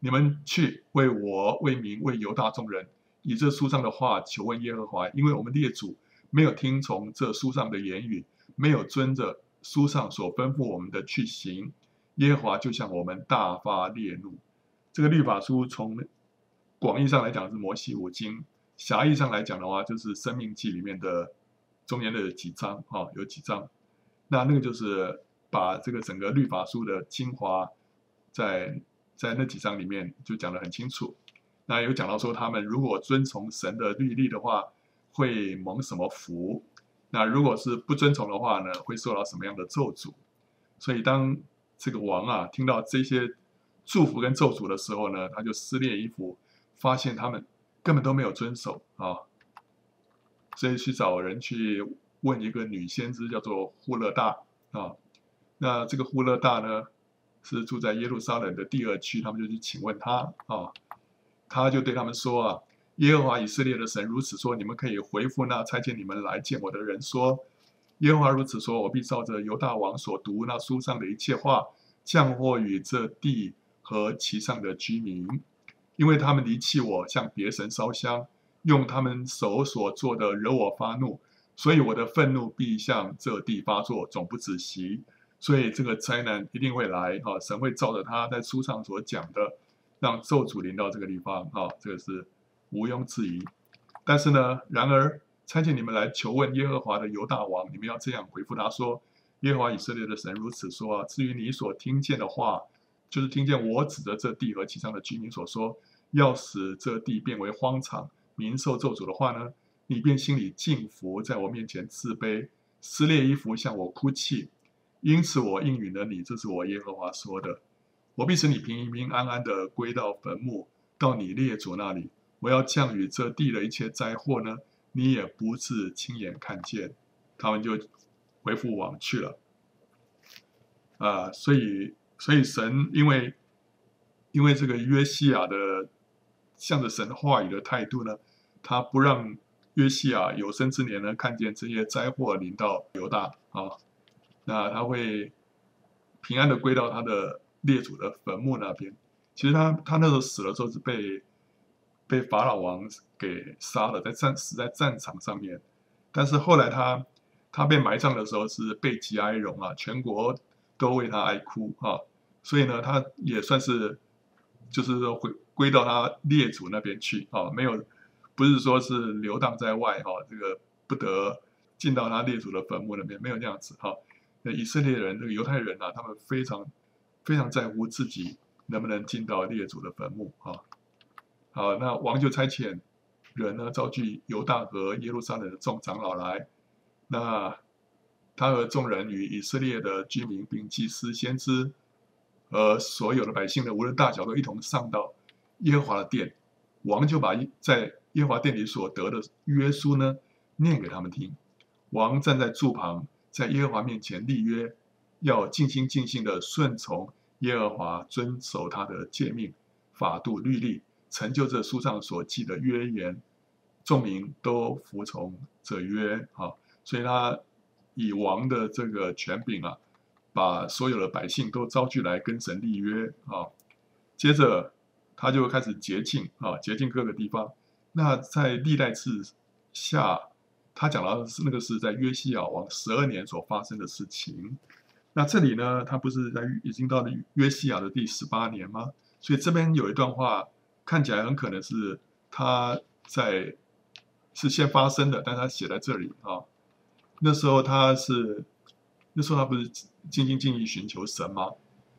你们去为我、为民、为犹大众人，以这书上的话求问耶和华，因为我们列祖没有听从这书上的言语，没有遵着书上所吩咐我们的去行，耶和华就向我们大发烈怒。”这个律法书从。广义上来讲是摩西五经，狭义上来讲的话就是生命记里面的中间的几章啊，有几章，那那个就是把这个整个律法书的精华，在在那几章里面就讲得很清楚。那有讲到说他们如果遵从神的律例的话，会蒙什么福？那如果是不遵从的话呢，会受到什么样的咒诅？所以当这个王啊听到这些祝福跟咒诅的时候呢，他就撕裂衣服。发现他们根本都没有遵守啊，所以去找人去问一个女先知，叫做呼勒大啊。那这个呼勒大呢，是住在耶路撒冷的第二区，他们就去请问他啊。他就对他们说啊：“耶和华以色列的神如此说，你们可以回复那差遣你们来见我的人说：耶和华如此说，我必照着犹大王所读那书上的一切话，降祸于这地和其上的居民。”因为他们离弃我，向别神烧香，用他们手所做的惹我发怒，所以我的愤怒必向这地发作，总不止息。所以这个灾难一定会来啊！神会照着他在书上所讲的，让咒诅临到这个地方啊！这个是毋庸置疑。但是呢，然而差遣你们来求问耶和华的犹大王，你们要这样回复他说：耶和华以色列的神如此说：啊至于你所听见的话，就是听见我指着这地和其上的居民所说。要使这地变为荒场，民受咒诅的话呢，你便心里敬服，在我面前自卑，撕裂衣服向我哭泣。因此我应允了你，这是我耶和华说的。我必使你平平安安的归到坟墓，到你列祖那里。我要降雨这地的一切灾祸呢，你也不是亲眼看见。他们就回复往去了。啊，所以，所以神因为因为这个约西亚的。向着神话语的态度呢，他不让约西亚有生之年呢看见这些灾祸临到犹大啊，那他会平安的归到他的列祖的坟墓那边。其实他他那时候死了之后是被被法老王给杀了，在战死在战场上面。但是后来他他被埋葬的时候是悲极哀荣啊，全国都为他哀哭啊，所以呢，他也算是就是说回。归到他列祖那边去啊，没有，不是说是流荡在外哈，这个不得进到他列祖的坟墓那边，没有那样子哈。那以色列人，这个犹太人啊，他们非常非常在乎自己能不能进到列祖的坟墓啊。好，那王就差遣人呢，召集犹大和耶路撒冷的众长老来，那他和众人与以色列的居民并祭司、先知和所有的百姓呢，无论大小，都一同上到。耶和华的殿，王就把在耶和华殿里所得的约书呢念给他们听。王站在柱旁，在耶和华面前立约，要尽心尽性的顺从耶和华，遵守他的诫命、法度、律例，成就这书上所记的约言。众民都服从这约啊，所以他以王的这个权柄啊，把所有的百姓都招聚来跟神立约啊。接着。他就开始洁净啊，洁净各个地方。那在历代志下，他讲到是那个是在约西亚王十二年所发生的事情。那这里呢，他不是在已经到了约西亚的第十八年吗？所以这边有一段话，看起来很可能是他在是先发生的，但他写在这里啊。那时候他是那时候他不是尽心尽意寻求神吗？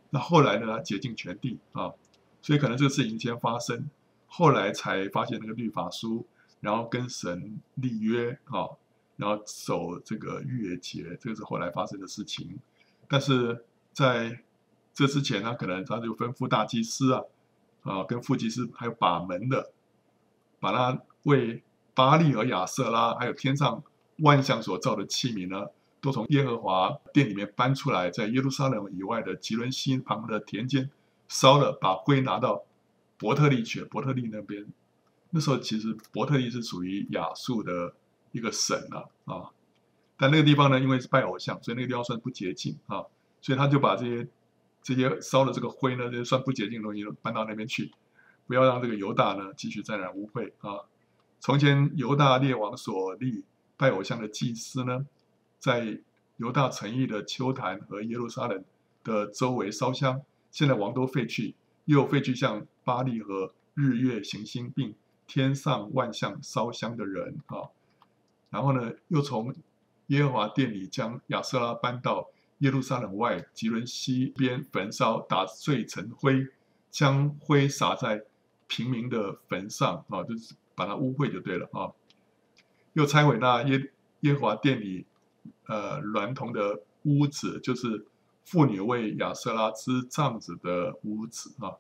那后来呢，他竭尽全力啊。所以可能这个事情先发生，后来才发现那个律法书，然后跟神立约啊，然后守这个逾越节，这个是后来发生的事情。但是在这之前呢，可能他就吩咐大祭司啊，啊，跟副祭司还有把门的，把他为巴利和亚瑟拉，还有天上万象所造的器皿呢。都从耶和华殿里面搬出来，在耶路撒冷以外的吉伦西旁的田间烧了，把灰拿到伯特利去。伯特利那边，那时候其实伯特利是属于亚述的一个省了啊。但那个地方呢，因为是拜偶像，所以那个地方算不洁净啊。所以他就把这些这些烧的这个灰呢，这些算不洁净的东西搬到那边去，不要让这个犹大呢继续沾染污秽啊。从前犹大列王所立拜偶像的祭司呢。在犹大城邑的丘坛和耶路撒冷的周围烧香，现在王都废去，又废去向巴利和日月行星并天上万象烧香的人啊。然后呢，又从耶和华殿里将亚瑟拉搬到耶路撒冷外吉伦西边焚烧，打碎成灰，将灰撒在平民的坟上啊，就是把它污秽就对了啊。又拆毁那耶耶华殿里。呃，娈童的屋子就是妇女为亚瑟拉织帐子的屋子啊。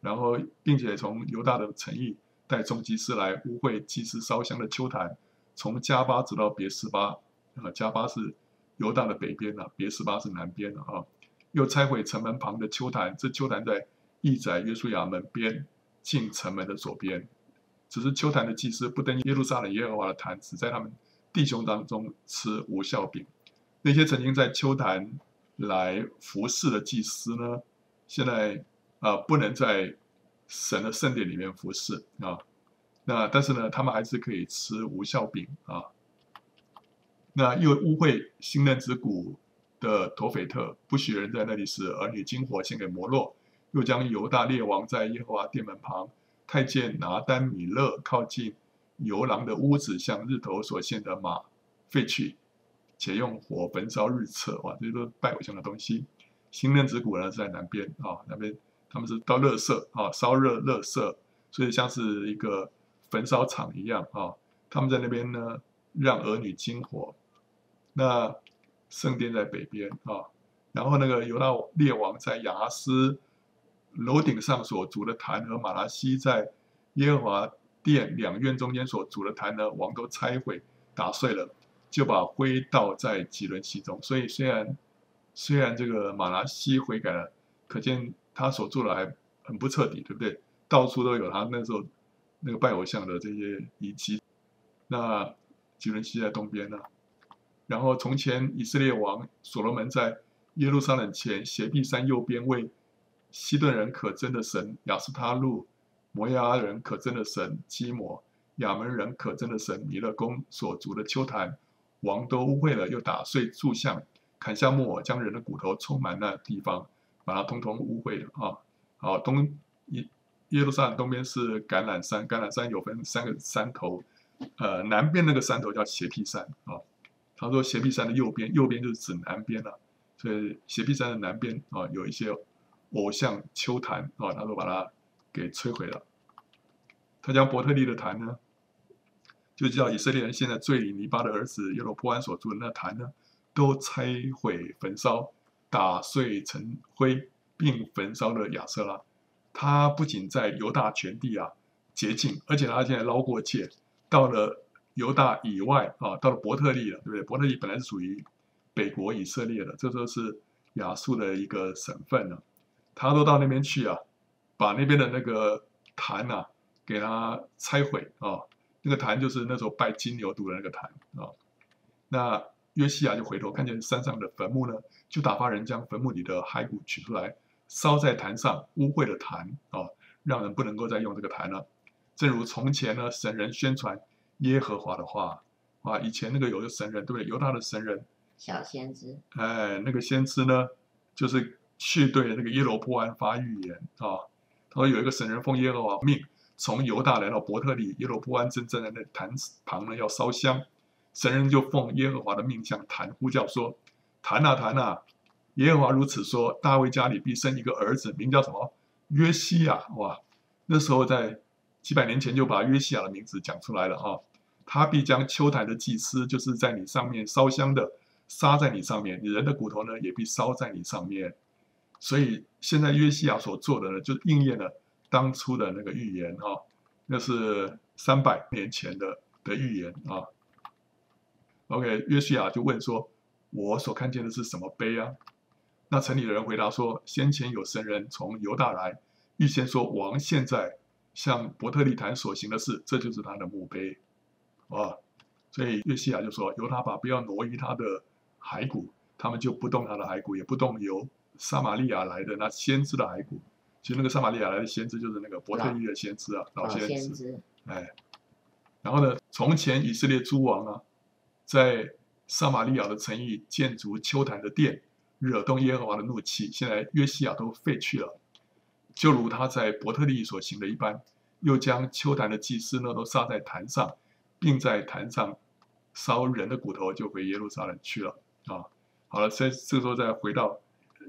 然后，并且从犹大的诚意带众祭司来污秽祭司烧香的秋坛，从加巴走到别斯巴啊，加巴是犹大的北边啊，别斯巴是南边的啊。又拆毁城门旁的秋坛，这秋坛在义宰约书亚门边进城门的左边。只是秋坛的祭司不登耶路撒冷耶和华的坛，只在他们。弟兄当中吃无效饼，那些曾经在秋坛来服侍的祭司呢，现在啊不能在神的圣殿里面服侍啊。那但是呢，他们还是可以吃无效饼啊。那又污秽新嫩子谷的陀斐特，不许人在那里使儿女金火献给摩洛，又将犹大列王在耶和华殿门旁太监拿丹米勒靠近。游廊的屋子向日头所献的马废去，且用火焚烧日册，哇，这些都是拜偶像的东西。新嫩子谷呢在南边啊，那边他们是到热色啊，烧热热色，所以像是一个焚烧厂一样啊。他们在那边呢，让儿女金火。那圣殿在北边啊，然后那个犹大列王在雅斯楼顶上所筑的坛和马拉西在耶和华。殿两院中间所筑的坛呢，王都拆毁打碎了，就把灰倒在几轮其中。所以虽然虽然这个马拉西悔改了，可见他所做的还很不彻底，对不对？到处都有他那时候那个拜偶像的这些遗迹。那吉伦西在东边呢，然后从前以色列王所罗门在耶路撒冷前斜壁山右边为西顿人可憎的神亚斯他路。摩押人可憎的神基摩，亚门人可憎的神弥勒公所筑的丘坛，王都污秽了，又打碎柱像，砍下木偶，将人的骨头充满那地方，把它通通污秽了啊！好，东耶耶路撒冷东边是橄榄山，橄榄山有分三个山头，呃，南边那个山头叫斜壁山啊。他说斜壁山的右边，右边就是指南边了，所以斜壁山的南边啊，有一些偶像丘坛啊，他说把它。给摧毁了。他将伯特利的坛呢，就叫以色列人现在罪里尼巴的儿子耶罗波安所住的那坛呢，都拆毁焚烧，打碎成灰，并焚烧了亚瑟拉。他不仅在犹大全地啊洁净，而且他现在捞过界，到了犹大以外啊，到了伯特利了，对不对？伯特利本来是属于北国以色列的，这时候是亚述的一个省份了，他都到那边去啊。把那边的那个坛呐，给它拆毁啊！那个坛就是那时候拜金牛犊的那个坛啊。那约西亚就回头看见山上的坟墓呢，就打发人将坟墓里的骸骨取出来，烧在坛上，污秽的坛啊，让人不能够再用这个坛了。正如从前呢，神人宣传耶和华的话啊，以前那个有个神人，对不对？犹大的神人小先知，哎，那个先知呢，就是去对那个耶罗波安发预言啊。他说有一个神人奉耶和华命，从犹大来到伯特利耶罗波安正站在那坛旁呢，要烧香。神人就奉耶和华的命向坛呼叫说：“坛啊坛啊，耶和华如此说，大卫家里必生一个儿子，名叫什么？约西亚，哇，那时候在几百年前就把约西亚的名字讲出来了哈。他必将秋台的祭司，就是在你上面烧香的，杀在你上面；你人的骨头呢，也必烧在你上面。所以现在约西亚所做的呢，就应验了当初的那个预言哈，那是三百年前的的预言啊。OK，约西亚就问说：“我所看见的是什么碑啊？”那城里的人回答说：“先前有神人从犹大来，预先说王现在向伯特利坛所行的事，这就是他的墓碑。”啊，所以约西亚就说：“由他把不要挪移他的骸骨，他们就不动他的骸骨，也不动由撒玛利亚来的那先知的骸骨。其实那个撒玛利亚来的先知就是那个伯特利的先知啊，老先知。哎，然后呢，从前以色列诸王啊，在撒玛利亚的城邑建筑丘坛的殿，惹动耶和华的怒气。现在约西亚都废去了，就如他在伯特利所行的一般，又将丘坛的祭司呢都杀在坛上。”并在坛上烧人的骨头，就回耶路撒冷去了啊！好了，这这个时候再回到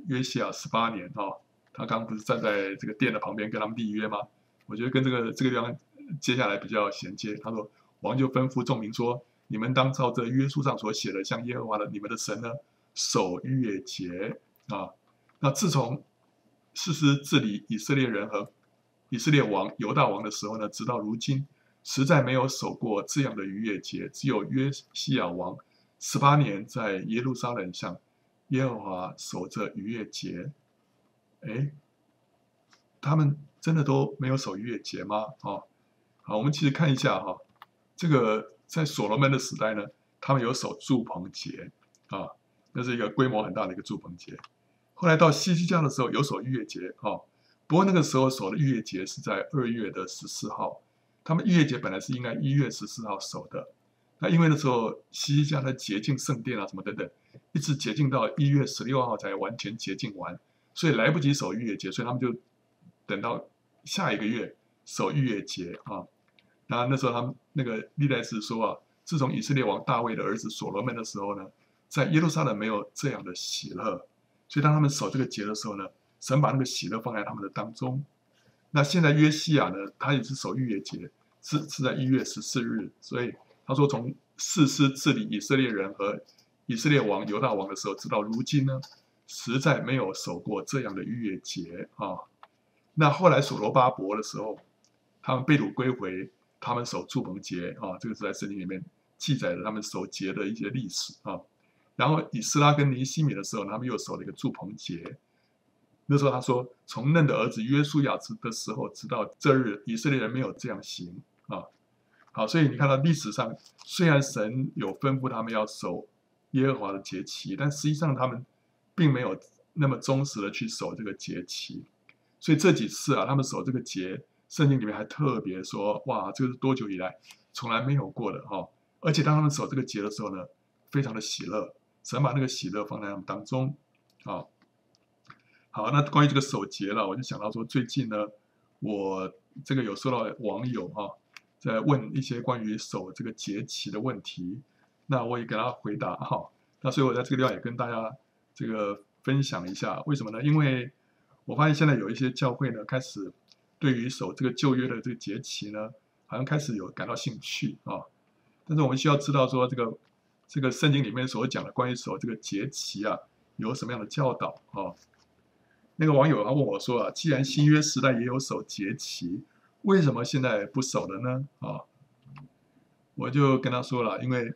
约西亚十八年啊，他刚不是站在这个殿的旁边跟他们立约吗？我觉得跟这个这个地方接下来比较衔接。他说：“王就吩咐众民说：你们当照这约书上所写的，向耶和华的你们的神呢守月节啊！那自从实施治理以色列人和以色列王犹大王的时候呢，直到如今。”实在没有守过这样的逾越节，只有约西亚王十八年在耶路撒冷向耶和华守着逾越节。哎，他们真的都没有守逾越节吗？啊，好，我们其实看一下哈，这个在所罗门的时代呢，他们有守祝棚节啊，那是一个规模很大的一个祝棚节。后来到西西家的时候有守逾越节啊，不过那个时候守的逾越节是在二月的十四号。他们逾越节本来是应该一月十四号守的，那因为那时候西西家的洁净圣殿啊什么等等，一直洁净到一月十六号才完全洁净完，所以来不及守逾越节，所以他们就等到下一个月守逾越节啊。那那时候他们那个历代史说啊，自从以色列王大卫的儿子所罗门的时候呢，在耶路撒冷没有这样的喜乐，所以当他们守这个节的时候呢，神把那个喜乐放在他们的当中。那现在约西亚呢，他也是守逾越节，是是在一月十四日，所以他说从四师治理以色列人和以色列王犹大王的时候，直到如今呢，实在没有守过这样的逾越节啊。那后来所罗巴伯的时候，他们被掳归回，他们守祝棚节啊，这个是在圣经里面记载了他们守节的一些历史啊。然后以斯拉跟尼西米的时候，他们又守了一个祝棚节。那时候他说，从嫩的儿子约书亚子的时候，直到这日，以色列人没有这样行啊。好，所以你看到历史上，虽然神有吩咐他们要守耶和华的节期，但实际上他们并没有那么忠实的去守这个节期。所以这几次啊，他们守这个节，圣经里面还特别说，哇，这个是多久以来从来没有过的哈。而且当他们守这个节的时候呢，非常的喜乐，神把那个喜乐放在他们当中啊。好，那关于这个守节了，我就想到说，最近呢，我这个有收到网友啊，在问一些关于守这个节期的问题，那我也给他回答哈。那所以我在这个地方也跟大家这个分享一下，为什么呢？因为我发现现在有一些教会呢，开始对于守这个旧约的这个节期呢，好像开始有感到兴趣啊。但是我们需要知道说，这个这个圣经里面所讲的关于守这个节期啊，有什么样的教导啊？那个网友他问我说啊，既然新约时代也有守节期，为什么现在不守了呢？啊，我就跟他说了，因为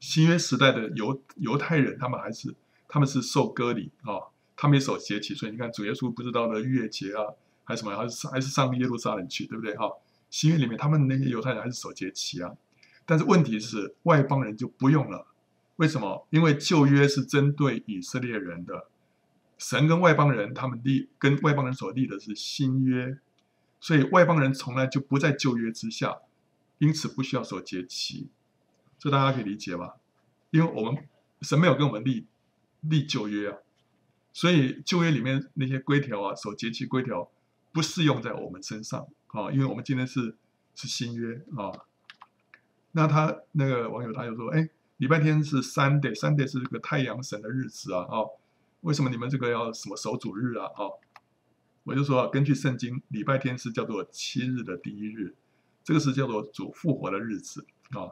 新约时代的犹犹太人，他们还是他们是受割礼啊，他们也守节期，所以你看主耶稣不知道的逾越节啊，还是什么，还是还是上耶路撒冷去，对不对？哈，新约里面他们那些犹太人还是守节期啊，但是问题是外邦人就不用了，为什么？因为旧约是针对以色列人的。神跟外邦人，他们立跟外邦人所立的是新约，所以外邦人从来就不在旧约之下，因此不需要守节期，这大家可以理解吧？因为我们神没有跟我们立立旧约啊，所以旧约里面那些规条啊，守节期规条不适用在我们身上啊，因为我们今天是是新约啊。那他那个网友他就说，哎，礼拜天是 Sunday，Sunday 是个太阳神的日子啊，哦。为什么你们这个要什么守主日啊？哦，我就说啊，根据圣经，礼拜天是叫做七日的第一日，这个是叫做主复活的日子啊。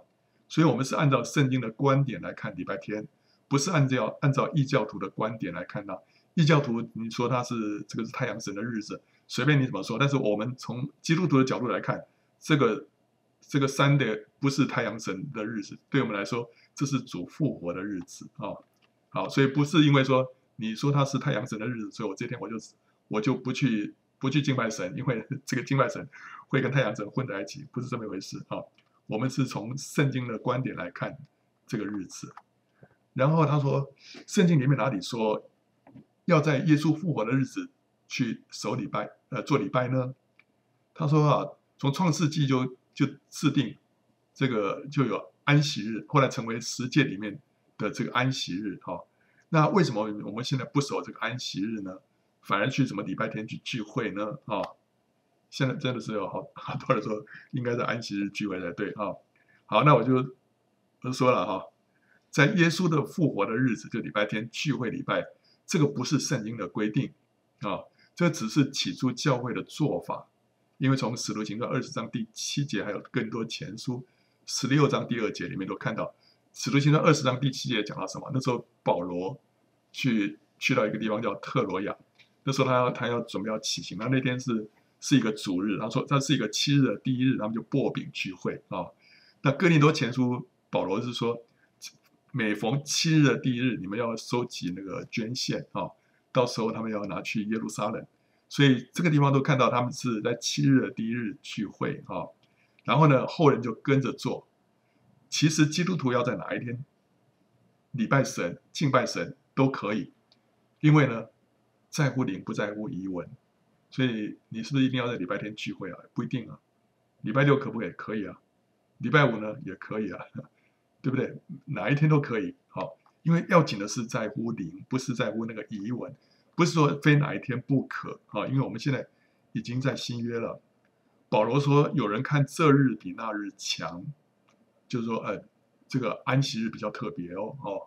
所以，我们是按照圣经的观点来看礼拜天，不是按照按照异教徒的观点来看的。异教徒，你说他是这个是太阳神的日子，随便你怎么说。但是我们从基督徒的角度来看，这个这个三的不是太阳神的日子，对我们来说，这是主复活的日子啊。好，所以不是因为说你说他是太阳神的日子，所以我这天我就我就不去不去敬拜神，因为这个敬拜神会跟太阳神混在一起，不是这么一回事啊。我们是从圣经的观点来看这个日子。然后他说，圣经里面哪里说？要在耶稣复活的日子去守礼拜，呃，做礼拜呢？他说啊，从创世纪就就制定这个就有安息日，后来成为十诫里面的这个安息日。哈，那为什么我们现在不守这个安息日呢？反而去什么礼拜天去聚会呢？啊，现在真的是有好好多人说应该在安息日聚会才对啊。好，那我就不说了哈，在耶稣的复活的日子，就礼拜天聚会礼拜。这个不是圣经的规定啊，这只是起初教会的做法。因为从使徒行传二十章第七节，还有更多前书十六章第二节里面都看到，使徒行传二十章第七节讲到什么？那时候保罗去去到一个地方叫特罗亚，那时候他要他要准备要起行，那那天是是一个主日，他说他是一个七日的第一日，他们就薄饼聚会啊。那哥林多前书保罗是说。每逢七日的第一日，你们要收集那个捐献啊，到时候他们要拿去耶路撒冷，所以这个地方都看到他们是在七日的第一日聚会啊。然后呢，后人就跟着做。其实基督徒要在哪一天礼拜神、敬拜神都可以，因为呢，在乎灵不在乎仪文，所以你是不是一定要在礼拜天聚会啊？不一定啊，礼拜六可不可以？可以啊，礼拜五呢也可以啊。对不对？哪一天都可以，好，因为要紧的是在乎灵，不是在乎那个疑文，不是说非哪一天不可，啊，因为我们现在已经在新约了。保罗说，有人看这日比那日强，就是说，呃，这个安息日比较特别哦，哦，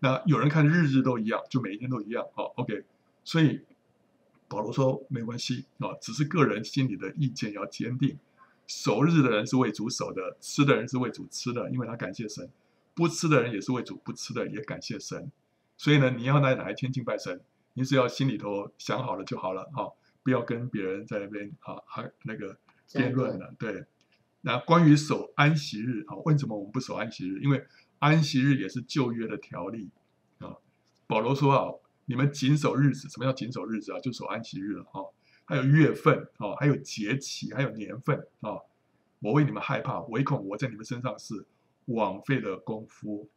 那有人看日日都一样，就每一天都一样，好，OK，所以保罗说没关系啊，只是个人心里的意见要坚定。守日的人是为主守的，吃的人是为主吃的，因为他感谢神；不吃的人也是为主不吃的，也感谢神。所以呢，你要在哪一天敬拜神，你只要心里头想好了就好了，哈，不要跟别人在那边啊，还那个辩论了。对，那关于守安息日啊，为什么我们不守安息日？因为安息日也是旧约的条例啊。保罗说啊，你们谨守日子，什么叫谨守日子啊？就守安息日了，哈。还有月份啊，还有节气，还有年份啊！我为你们害怕，唯恐我在你们身上是枉费了功夫。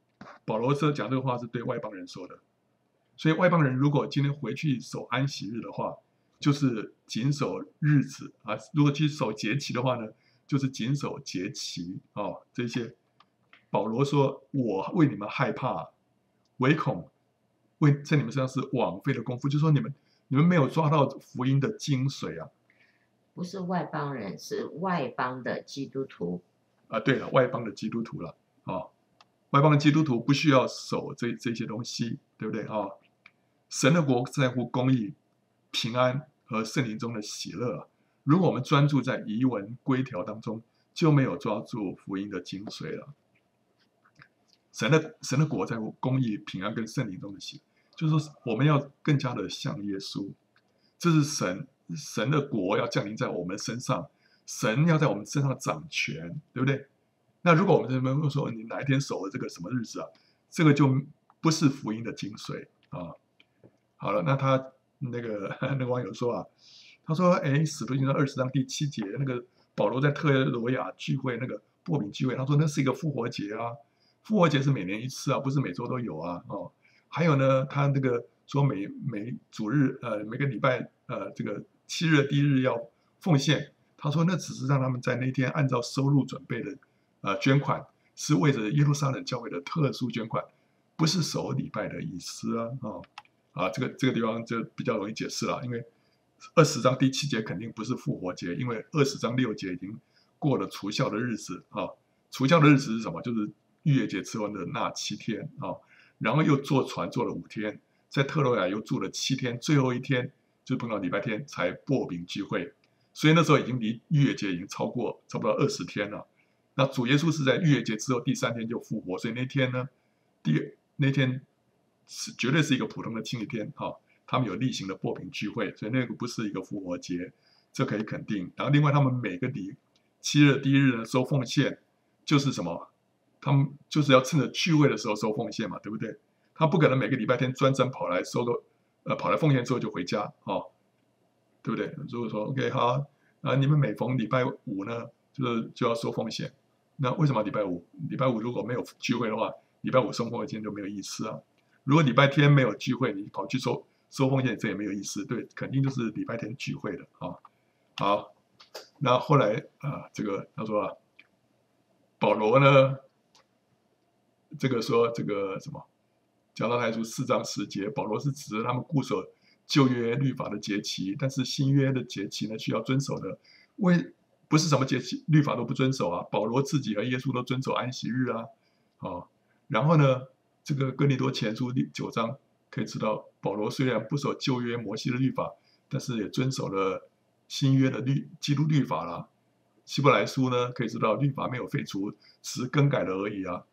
保罗说讲这个话是对外邦人说的，所以外邦人如果今天回去守安息日的话，就是谨守日子啊；如果去守节期的话呢，就是谨守节期啊。这些保罗说：“我为你们害怕，唯恐为在你们身上是枉费的功夫。”就说你们。你们没有抓到福音的精髓啊！不是外邦人，是外邦的基督徒。啊，对了，外邦的基督徒了啊！外邦的基督徒不需要守这这些东西，对不对啊？神的国在乎公义、平安和圣灵中的喜乐。如果我们专注在遗文规条当中，就没有抓住福音的精髓了。神的神的国在乎公义、平安跟圣灵中的喜。就是说，我们要更加的像耶稣，这是神神的国要降临在我们身上，神要在我们身上掌权，对不对？那如果我们这边说你哪一天守了这个什么日子啊，这个就不是福音的精髓啊。好了，那他那个 那个网友说啊，他说：“哎，使徒行传二十章第七节，那个保罗在特罗亚聚会那个破饼聚会，他说那是一个复活节啊，复活节是每年一次啊，不是每周都有啊，哦。”还有呢，他那个说每每主日呃每个礼拜呃这个七日第一日要奉献，他说那只是让他们在那天按照收入准备的呃捐款，是为着耶路撒冷教会的特殊捐款，不是守礼拜的意思啊啊啊这个这个地方就比较容易解释了，因为二十章第七节肯定不是复活节，因为二十章六节已经过了除孝的日子啊，除孝的日子是什么？就是逾越节之后的那七天啊。然后又坐船坐了五天，在特洛亚又住了七天，最后一天就碰到礼拜天才破饼聚会，所以那时候已经离逾越节已经超过差不多二十天了。那主耶稣是在逾越节之后第三天就复活，所以那天呢，第那天是绝对是一个普通的星期天哈。他们有例行的破饼聚会，所以那个不是一个复活节，这可以肯定。然后另外他们每个礼七日第一日呢收奉献，就是什么？他们就是要趁着聚会的时候收奉献嘛，对不对？他不可能每个礼拜天专程跑来收个呃跑来奉献之后就回家哦，对不对？如果说 OK 好啊，你们每逢礼拜五呢，就是就要收奉献。那为什么礼拜五？礼拜五如果没有聚会的话，礼拜五收奉献就没有意思啊。如果礼拜天没有聚会，你跑去收。收奉献这也没有意思，对，肯定就是礼拜天聚会的啊。好，那后来啊，这个他说啊，保罗呢，这个说这个什么，讲到来书四章十节，保罗是指着他们固守旧约律法的节期，但是新约的节期呢需要遵守的，为不是什么节期律法都不遵守啊，保罗自己和耶稣都遵守安息日啊，啊，然后呢，这个哥林多前书第九章。可以知道，保罗虽然不守旧约摩西的律法，但是也遵守了新约的律基督律法了。希伯来书呢，可以知道律法没有废除，只是更改了而已啊。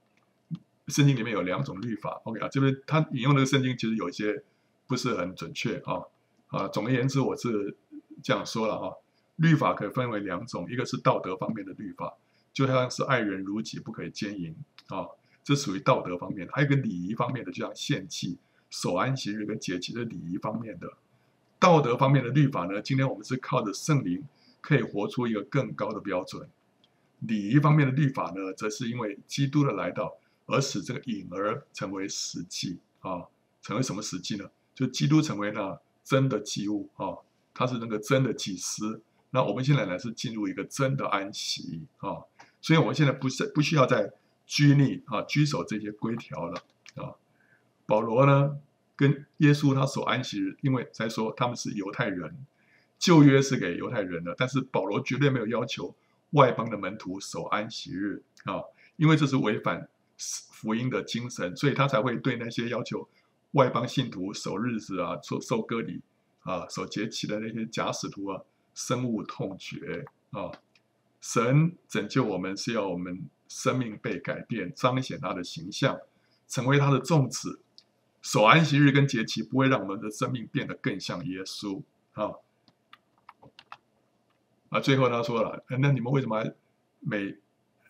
圣经里面有两种律法，OK 啊，这边他引用那个圣经其实有一些不是很准确啊啊。总而言之，我是这样说了哈，律法可以分为两种，一个是道德方面的律法，就像是爱人如己，不可以奸淫啊，这属于道德方面的；还有一个礼仪方面的，就像献祭。守安息日跟节期的礼仪方面的道德方面的律法呢？今天我们是靠着圣灵可以活出一个更高的标准。礼仪方面的律法呢，则是因为基督的来到而使这个隐而成为实际啊，成为什么实际呢？就基督成为了真的祭物啊，他是那个真的祭司。那我们现在呢是进入一个真的安息啊，所以我们现在不是不需要再拘泥啊拘守这些规条了啊。保罗呢，跟耶稣他守安息日，因为才说他们是犹太人，旧约是给犹太人的，但是保罗绝对没有要求外邦的门徒守安息日啊，因为这是违反福音的精神，所以他才会对那些要求外邦信徒守日子啊、受受割礼啊、守节期的那些假使徒啊，深恶痛绝啊。神拯救我们是要我们生命被改变，彰显他的形象，成为他的众子。守安息日跟节期不会让我们的生命变得更像耶稣啊！啊，最后他说了：“那你们为什么还每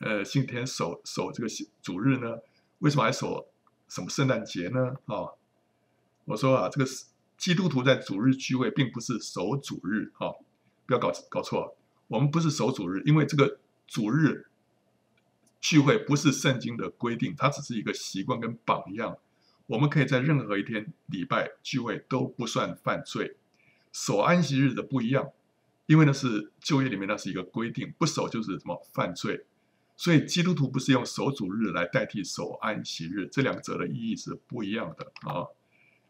呃星期天守守这个主日呢？为什么还守什么圣诞节呢？”啊，我说啊，这个基督徒在主日聚会并不是守主日啊，不要搞搞错，我们不是守主日，因为这个主日聚会不是圣经的规定，它只是一个习惯跟榜样。我们可以在任何一天礼拜聚会都不算犯罪，守安息日的不一样，因为那是就业里面那是一个规定，不守就是什么犯罪。所以基督徒不是用守主日来代替守安息日，这两者的意义是不一样的啊。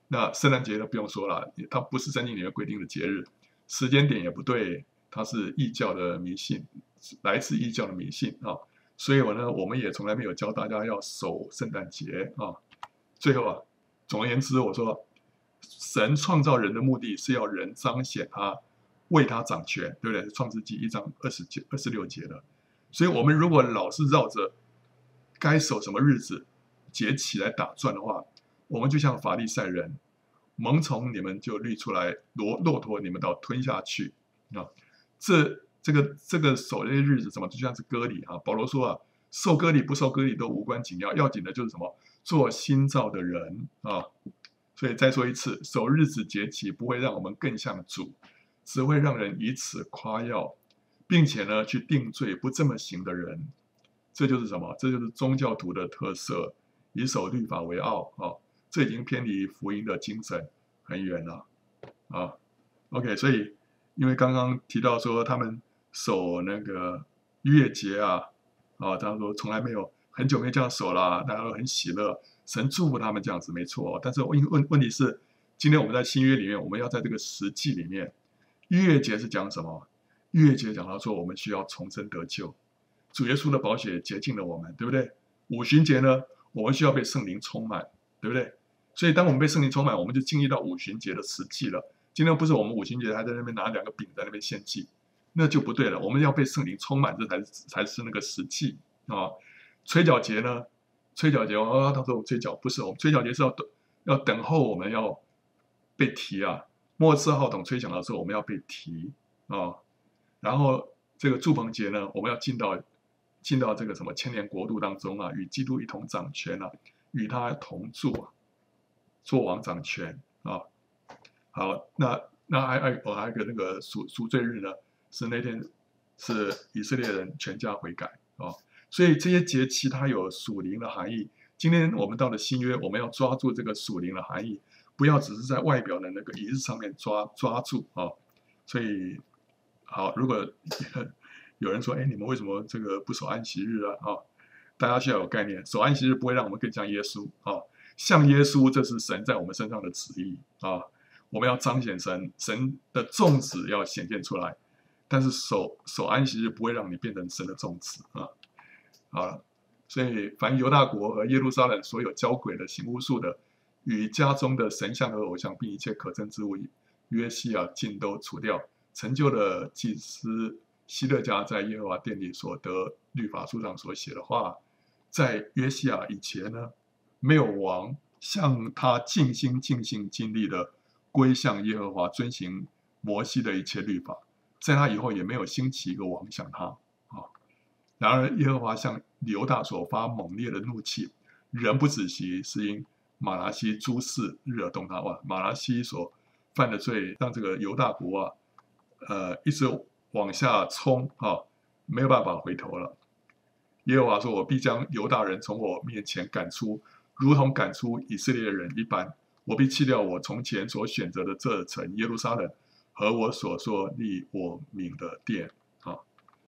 那圣诞节呢不用说了，它不是圣经里面规定的节日，时间点也不对，它是异教的迷信，来自异教的迷信啊。所以我呢，我们也从来没有教大家要守圣诞节啊。最后啊，总而言之，我说，神创造人的目的是要人彰显他为他掌权，对不对？创世纪一章二十节、二十六节的。所以，我们如果老是绕着该守什么日子节起来打转的话，我们就像法利赛人，萌从你们就滤出来，骆骆驼你们倒吞下去啊。这、这个、这个守这些日子，什么就像是割礼啊。保罗说啊，受割礼不受割礼都无关紧要，要紧的就是什么？做新造的人啊，所以再说一次，守日子节期不会让我们更像主，只会让人以此夸耀，并且呢去定罪不这么行的人。这就是什么？这就是宗教徒的特色，以守律法为傲啊！这已经偏离福音的精神很远了啊。OK，所以因为刚刚提到说他们守那个月节啊，啊，他说从来没有。很久没这样守了，大家都很喜乐，神祝福他们这样子，没错。但是问问问题是，今天我们在新约里面，我们要在这个实际里面，逾越节是讲什么？逾越节讲到说，我们需要重生得救，主耶稣的宝血洁净了我们，对不对？五旬节呢，我们需要被圣灵充满，对不对？所以当我们被圣灵充满，我们就经历到五旬节的实际了，今天不是我们五旬节还在那边拿两个饼在那边献祭，那就不对了。我们要被圣灵充满，这才才是那个实际啊。吹角节呢？吹角节哦，他说我吹角不是我们吹角节是要等要等候我们要被提啊。末次号筒吹响的时候，我们要被提啊。然后这个祝棚节呢，我们要进到进到这个什么千年国度当中啊，与基督一同掌权啊，与他同住啊，做王掌权啊。好，那那还还我还有个那个赎赎罪日呢，是那天是以色列人全家悔改啊，所以这些节期它有属灵的含义。今天我们到了新约，我们要抓住这个属灵的含义，不要只是在外表的那个仪式上面抓抓住啊。所以好，如果有人说，哎，你们为什么这个不守安息日啊？啊，大家需要有概念，守安息日不会让我们更像耶稣啊，像耶稣，这是神在我们身上的旨意啊。我们要彰显神，神的种子要显现出来，但是守守安息日不会让你变成神的宗子啊！好了，所以凡犹大国和耶路撒冷所有交鬼的、行巫术的、与家中的神像和偶像，并一切可憎之物，约西亚尽都除掉，成就了祭司希勒家在耶和华殿里所得律法书上所写的话。在约西亚以前呢，没有王向他尽心尽性尽力的。归向耶和华，遵行摩西的一切律法，在他以后也没有兴起一个王像他啊。然而耶和华向犹大所发猛烈的怒气，仍不止息，是因马拉西诸事惹动他哇。马拉西所犯的罪，让这个犹大国啊，呃，一直往下冲啊，没有办法回头了。耶和华说：“我必将犹大人从我面前赶出，如同赶出以色列人一般。”我必弃掉我从前所选择的这城耶路撒冷和我所说立我名的殿。